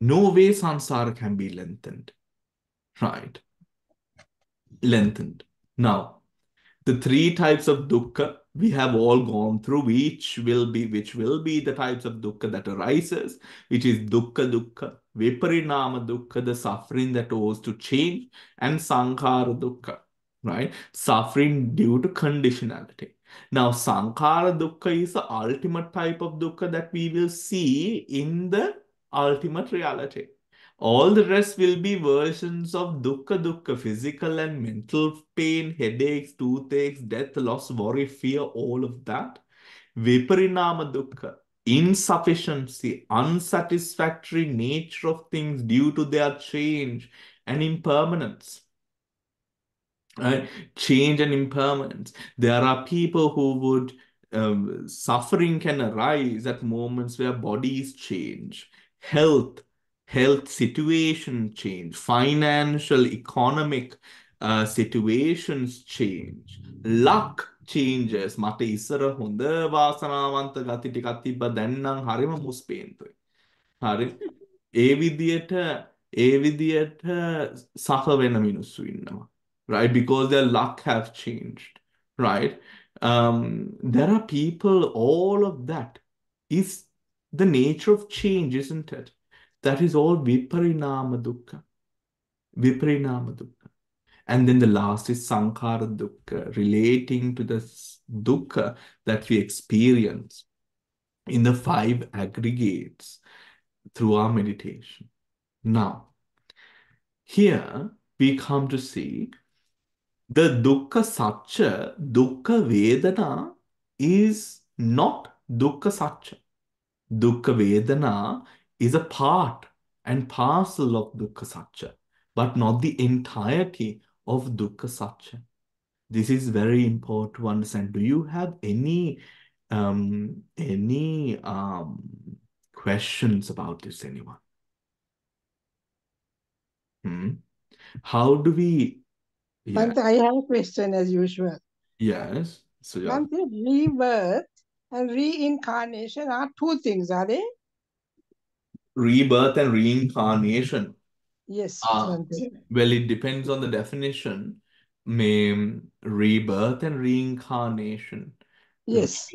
No way samsara can be lengthened. Right? Lengthened. Now, the three types of dukkha we have all gone through which will be which will be the types of dukkha that arises which is dukkha dukkha viparinama dukkha the suffering that owes to change and sankhara dukkha right suffering due to conditionality now sankhara dukkha is the ultimate type of dukkha that we will see in the ultimate reality all the rest will be versions of dukkha dukkha, physical and mental pain, headaches, toothaches, death, loss, worry, fear, all of that. Viparinama dukkha, insufficiency, unsatisfactory nature of things due to their change and impermanence Right? Change and impermanence. There are people who would um, suffering can arise at moments where bodies change, health, health situation change, financial, economic uh, situations change, luck changes. මට ඉස්සර හොඳ වාසනාවන්ත ගති ටිකක් තිබ්බ දැන් නම් හරිම මුස්පේන්තුයි. හරි. ඒ විදියට ඒ විදියට suffer වෙන මිනිස්සු ඉන්නවා. Right? Because their luck have changed. Right? Um, there are people, all of that is the nature of change, isn't it? That is all viparinama dukkha. Viparinama dukkha. And then the last is sankhara dukkha, relating to the dukkha that we experience in the five aggregates through our meditation. Now, here we come to see the dukkha sacca, dukkha vedana is not dukkha sacca. Dukkha vedana is a part and parcel of dukkha sacca, but not the entirety of dukkha sacca. This is very important to understand. Do you have any um, any um, questions about this, anyone? Hmm? How do we? Yeah. Bhante, I have a question as usual. Yes. So yeah. Bhante, rebirth and reincarnation are two things, are they? rebirth and reincarnation. Yes, ah, Bhante. well, it depends on the definition. May rebirth and reincarnation. Yes.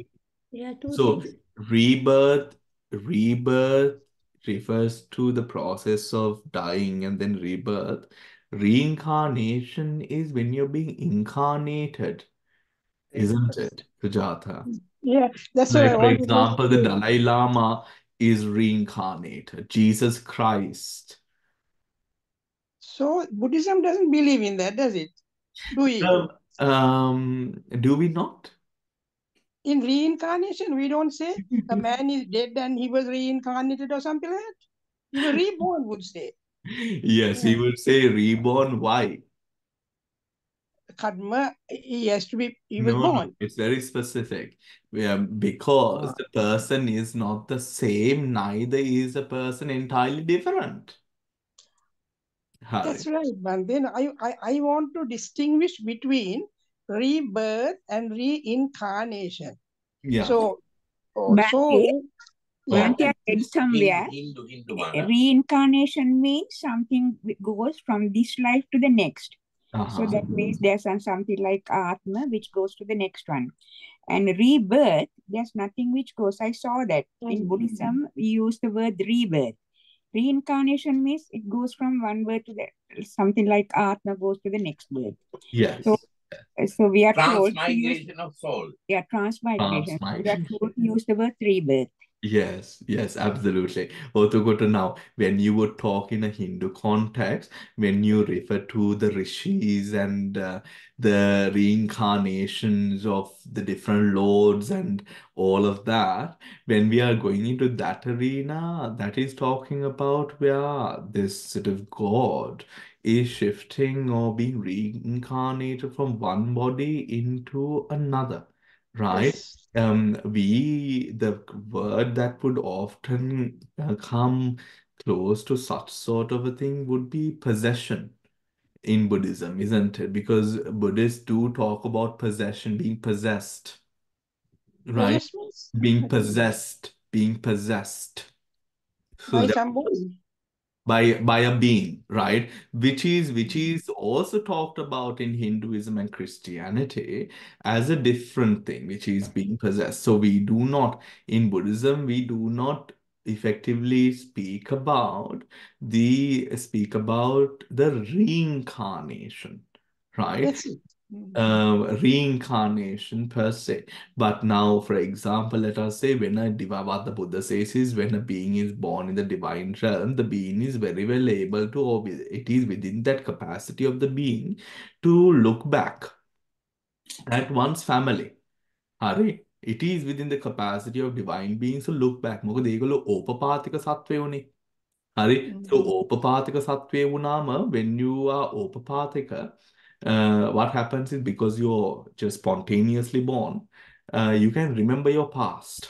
Yeah, two So things. rebirth, rebirth refers to the process of dying and then rebirth. Reincarnation is when you're being incarnated, isn't it, Sujatha? Yeah, that's what Like, I for example, the. Dalai Lama is reincarnated, Jesus Christ. So Buddhism doesn't believe in that, does it? Do we? Um, um, do we not? In reincarnation, we don't say a man is dead and he was reincarnated or something like that. You reborn would say. Yes, he would say reborn. Why? Karma, he has to be, he was No, no, born. it's very specific. Um, because the person is not the same, neither is a person entirely different. That's right. But then I, I, I want to distinguish between rebirth and reincarnation. Yeah. So, oh, so, yeah. Bhante, I read somewhere Hindu, Hindu one. reincarnation means something goes from this life to the next. So Uh-huh. that means there's something like Atma which goes to the next one. And rebirth, there's nothing which goes. I saw that in Buddhism, we use the word rebirth. Reincarnation means it goes from one birth to the something like Atma goes to the next birth. Yes. So, so we are told to use of soul. yeah, transmigration. We are Transmigration. told to use the word rebirth. Yes, yes, absolutely. Also, go to now, when you would talk in a Hindu context, when you refer to the rishis and uh, the reincarnations of the different lords and all of that, when we are going into that arena, that is talking about where this sort of God is shifting or being reincarnated from one body into another, right? Yes. Um, we, the word that would often uh, come close to such sort of a thing would be possession in Buddhism, isn't it? Because Buddhists do talk about possession, being possessed, right? Being possessed, being possessed. So by that somebody. By by a being, right? Which is which is also talked about in Hinduism and Christianity as a different thing, which is being possessed. So we do not in Buddhism we do not effectively speak about the speak about the reincarnation, right? That's it. Mm. uh, reincarnation per se. But now, for example, let us say when a diva, what the Buddha says is when a being is born in the divine realm, the being is very well able to, or it is within that capacity of the being to look back at one's family. හරි it is within the capacity of divine beings to look back මොකද ඒගොල්ලෝ ඕපපාතික සත්වයෝනේ හරි so Mm. ඕපපාතික සත්වය වුණාම when you are ඕපපාතික uh, what happens is because you're just spontaneously born uh, you can remember your past.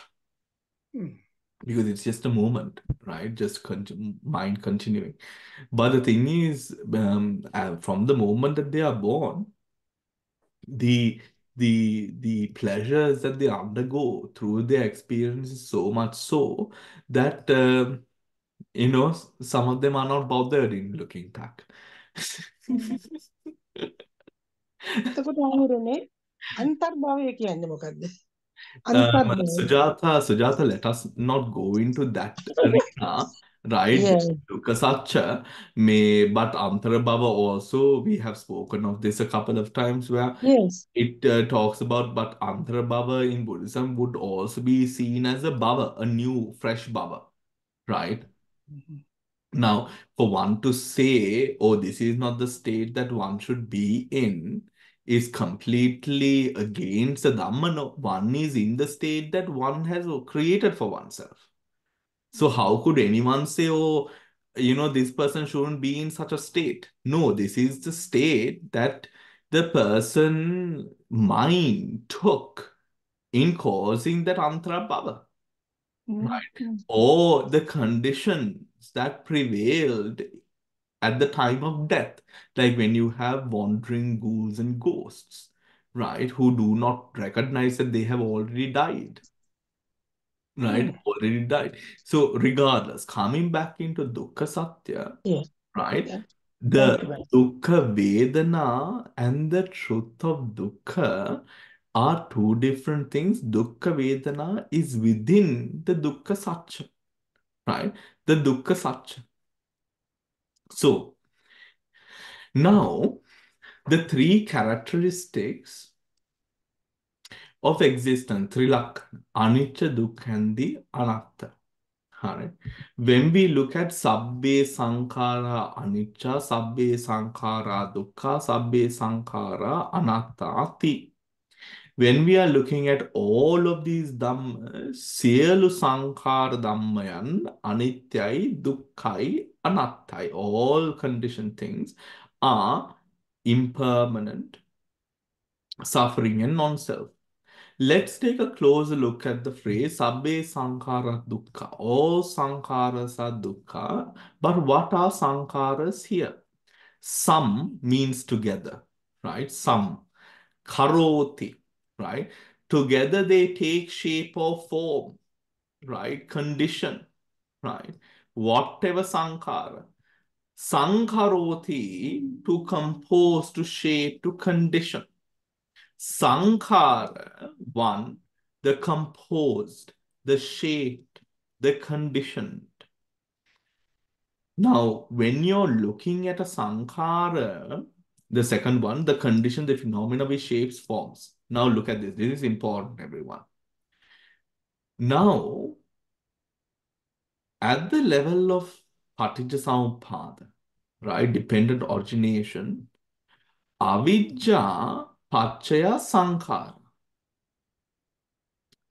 Mm. because it's just a moment right? Just con- mind continuing. But the thing is um, uh, from the moment that they are born the the the pleasures that they undergo through their experiences so much so that um, you know some of them are not bothered in looking back එතකොට අහුරුනේ අන්තර්භාවය කියන්නේ මොකද්ද? Let us not go into that arena, right? Yeah. Lukasacha but also, we have spoken of this a couple of times where it uh, talks about, but Antarabhava in Buddhism would also be seen as a bhava, a new, fresh bhava, right? Mm-hmm. Now, for one to say, oh, this is not the state that one should be in, is completely against the Dhamma. No, one is in the state that one has created for oneself. So, how could anyone say, oh, you know, this person shouldn't be in such a state? No, this is the state that the person mind took in causing that antarabhava right? Mm. Or the conditions that prevailed at the time of death, like when you have wandering ghouls and ghosts, right, who do not recognize that they have already died, right? Mm. Already died. So, regardless, coming back into Dukkha Satya, Yeah. right? Yeah. The. Dukkha Vedana and the truth of Dukkha are two different things. Dukkha Vedana is within the Dukkha Satya, right? The Dukkha Satya. So now the three characteristics of existence, Trilakkhana, Anicca, Dukkha, and the Anatta. Alright. When we look at Sabbe Sankhara Anicca, Sabbe Sankhara Dukkha, Sabbe Sankhara Anattati when we are looking at all of these dhammas, sielu sankhara dhammayan, anityai, dukkhai, anattai, all conditioned things are impermanent, suffering and non-self. Let's take a closer look at the phrase Sabbe Sankhara Dukkha. All Sankharas are Dukkha. But what are Sankharas here? Some means together, right? Some. Karoti right? Together they take shape or form, right? Condition, right? Whatever Sankhara. Sankharoti, to compose, to shape, to condition. Sankhara, one, the composed, the shaped, the conditioned. Now, when you're looking at a sankhara, the second one, the condition, the phenomena which shapes forms. Now, look at this. This is important, everyone. Now, at the level of Paticca right, dependent origination, avijja pachaya sankhara.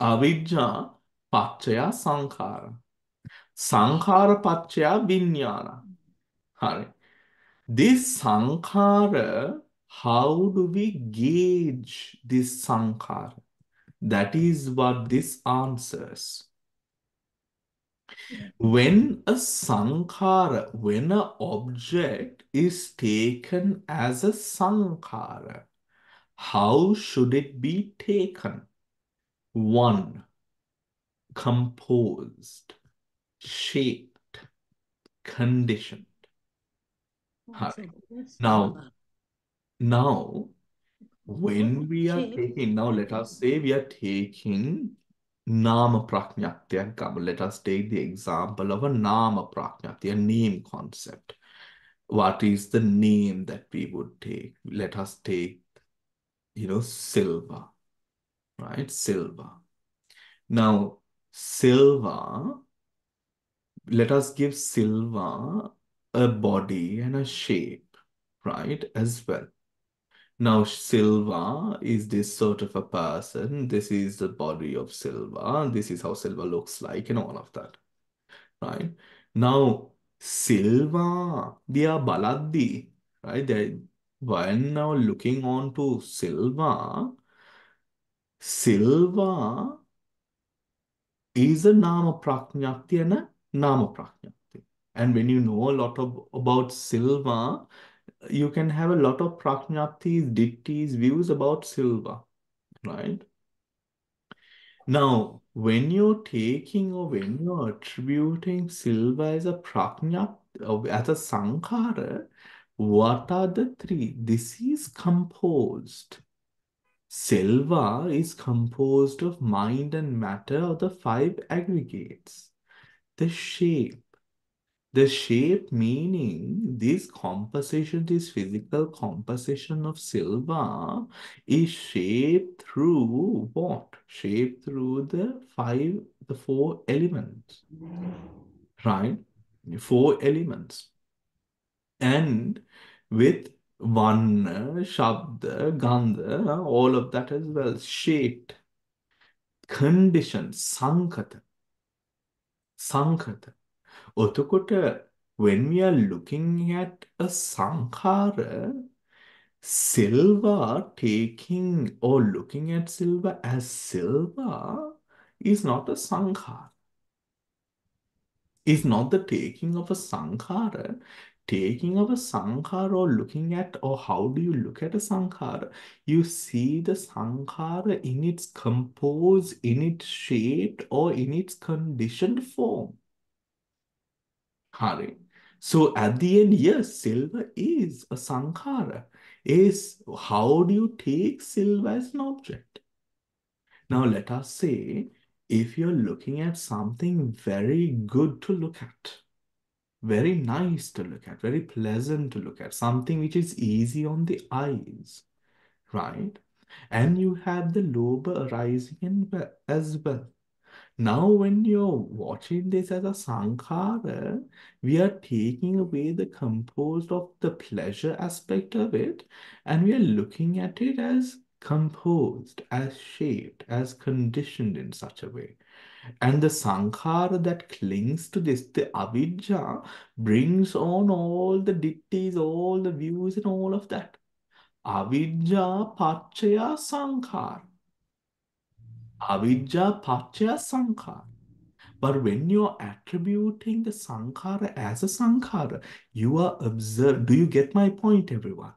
Avijja pachaya sankhara. Sankhara pachaya vinyana. Hari. This sankhara, how do we gauge this sankhara? That is what this answers. When a sankhara, when an object is taken as a sankhara, how should it be taken? One, composed, shaped, conditioned. Now, now, when hmm, we are taking, now let us say we are taking Nama Praknyatya Kama. Let us take the example of a Nama Praknyatya, a name concept. What is the name that we would take? Let us take, you know, Silva, right? Silva. Now, Silva, let us give Silva a body and a shape, right? As well. Now, Silva is this sort of a person. This is the body of Silva. This is how Silva looks like and all of that. Right? Now, Silva, they are baladdi, right? They when now looking on to Silva, Silva is a Nama Praknyakti and a Nama Praknyakti. And when you know a lot of about Silva, you can have a lot of Praknyaptis, Dittis, views about Silva, right? Now, when you're taking or when you're attributing Silva as a Praknyap, uh, as a Sankhara, what are the three? This is composed. Silva is composed of mind and matter of the five aggregates. The shape, the shape meaning this composition, this physical composition of Silva is shaped through what? Shaped through the five, the four elements, right? Four elements. And with Varna, Shabda, Gandha, all of that as well, shaped, conditioned, Sankhata. Sankhata. එතකොට when we are looking at a sankhara, Silva taking or looking at Silva as Silva is not a sankhara. Is not the taking of a sankhara. Taking of a sankhara or looking at or how do you look at a sankhara? You see the sankhara in its compose, in its shape or in its conditioned form. So at the end, yes, Silva is a sankhara. Is how do you take Silva as an object? Now let us say if you're looking at something very good to look at, very nice to look at, very pleasant to look at, something which is easy on the eyes, right? And you have the lobha arising in as well. Now, when you're watching this as a sankhara, we are taking away the composed of the pleasure aspect of it, and we are looking at it as composed, as shaped, as conditioned in such a way. And the sankhara that clings to this, the avidya, brings on all the dittis, all the views, and all of that. Avidya pachaya sankhara. Avidya pachya sankhara. But when you're attributing the sankhara as a sankhara, you are observing. Do you get my point, everyone?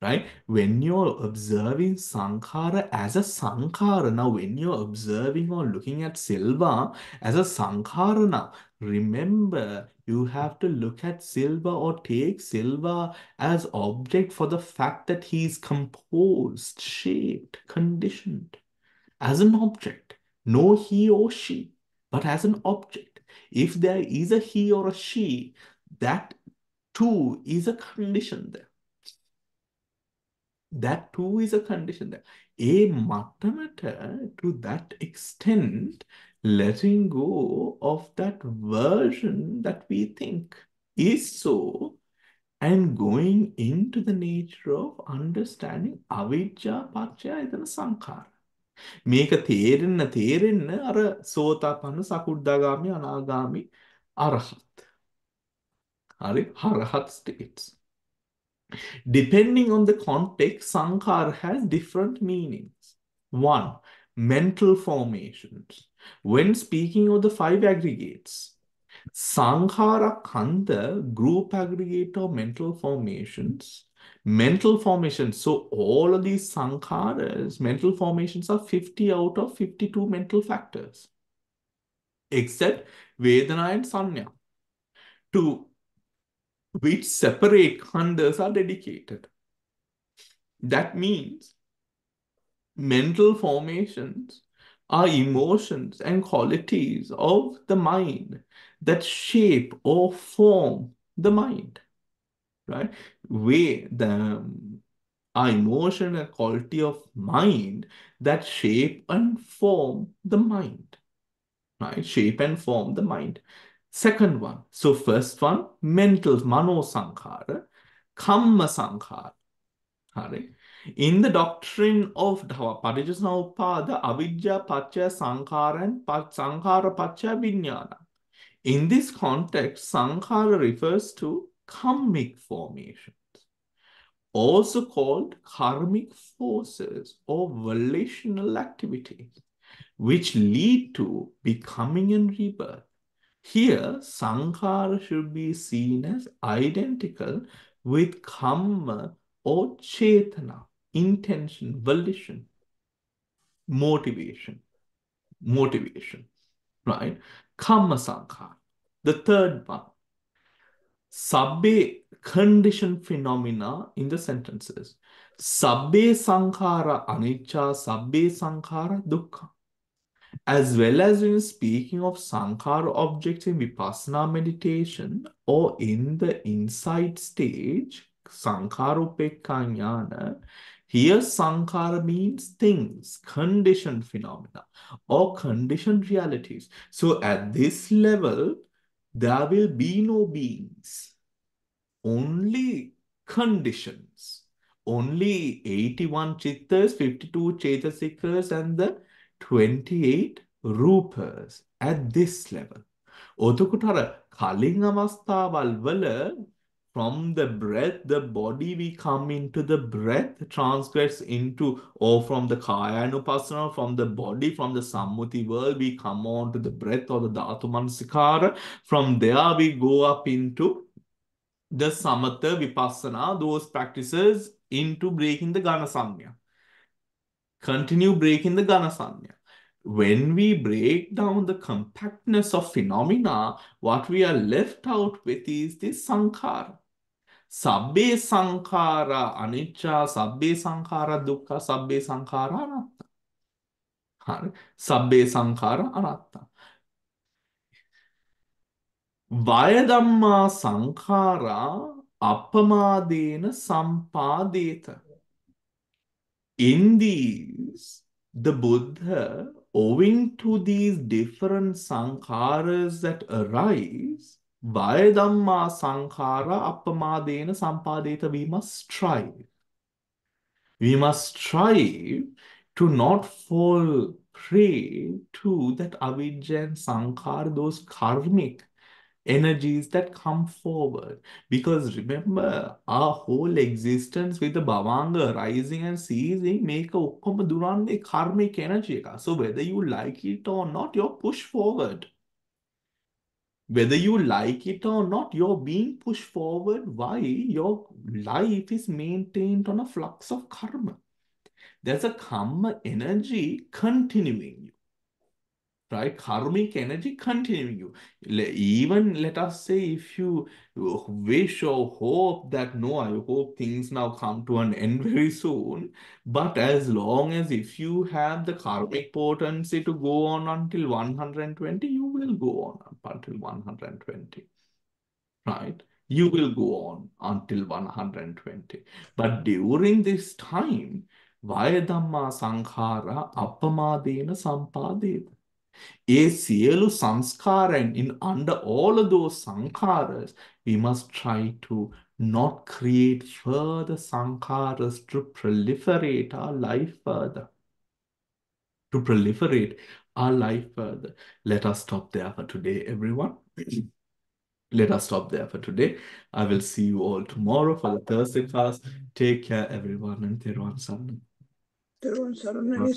Right? When you're observing sankhara as a sankhara, now when you're observing or looking at silva as a sankhara now, remember you have to look at silva or take silva as object for the fact that he's composed, shaped, conditioned as an object, no he or she, but as an object. If there is a he or a she, that too is a condition there. That too is a condition there. A මට්ටමට to that extent letting go of that version that we think is so and going into the nature of understanding avijja pachya idana sankhara. මේක තේරෙන්න තේරෙන්න අර සෝතාපන්න සකුද්දාගාමි අනාගාමි අරහත්. හරි හරහත් states. Depending on the context, sankhara has different meanings. One, mental formations. When speaking of the five aggregates, Sankhara Kanda, group aggregate of mental formations. Mental formations, so all of these Sankharas, mental formations are 50 out of 52 mental factors. Except Vedana and Sanya, to which separate Khandas are dedicated. That means mental formations are emotions and qualities of the mind that shape or form the mind, right? Way the um, our emotion and quality of mind that shape and form the mind, right? Shape and form the mind. Second one, so first one, mental mano sankhara, kamma sankhara. In the doctrine of Paticcasamuppada, avidya pachya sankhara and sankhara pachya vijnana. In this context, sankhara refers to karmic formations, also called karmic forces or volitional activities, which lead to becoming and rebirth. Here, sankhara should be seen as identical with karma or chetana, intention, volition, motivation, motivation, right? Karma sankhara. The third one, sabbe condition phenomena in the sentences. Sabbe sankhara anicca, sabbe sankhara dukkha. As well as in speaking of sankhara objects in vipassana meditation or in the insight stage, Sankharupekkha Here, Sankhara means things, conditioned phenomena, or conditioned realities. So, at this level, there will be no beings, only conditions. Only 81 chittas, 52 chetasikas, and the 28 rupas at this level. ඔතකොට අර කලින් අවස්ථාවල් වල from the breath, the body we come into the breath, transgress into, or from the kaya anupassana, from the body, from the sammuti world, we come on to the breath or the dhatu manasikara. From there, we go up into the samatha vipassana, those practices into breaking the gana samya. Continue breaking the gana samya. When we break down the compactness of phenomena, what we are left out with is this sankhara. සබ්බේ සංඛාරා අනිච්චා සබ්බේ සංඛාරා දුක්ඛ සබ්බේ සංඛාරා අනාත්තා. හරි. සබ්බේ සංඛාරා අනාත්තා. වය ධම්මා සංඛාරා අපමාදේන සම්පාදේත. In these, the Buddha, owing to these different sankharas that arise, Vaya Dhamma Sankhara Appamadena Sampadeta, we must strive. We must strive to not fall prey to that avidya and sankhara, those karmic energies that come forward. Because remember, our whole existence with the bhavanga rising and ceasing make a ඔක්කොම දුරන්නේ karmic energy So whether you like it or not, you're pushed forward whether you like it or not, you're being pushed forward. Why? Your life is maintained on a flux of karma. There's a karma energy continuing you right? Karmic energy continuing you. Even let us say if you wish or hope that no, I hope things now come to an end very soon. But as long as if you have the karmic potency to go on until 120, you will go on until 120. Right? You will go on until 120. But during this time, Vayadhamma Sankhara Appamadena Sampadeta ඒ සියලු and in under all of those sankharas we must try to not create further sankharas to proliferate our life further. To proliferate our life further. Let us stop there for today everyone. Let us stop there for today. I will see you all tomorrow for the thursday class. Take care everyone and Theruwan Saranam. Theruwan Saranam.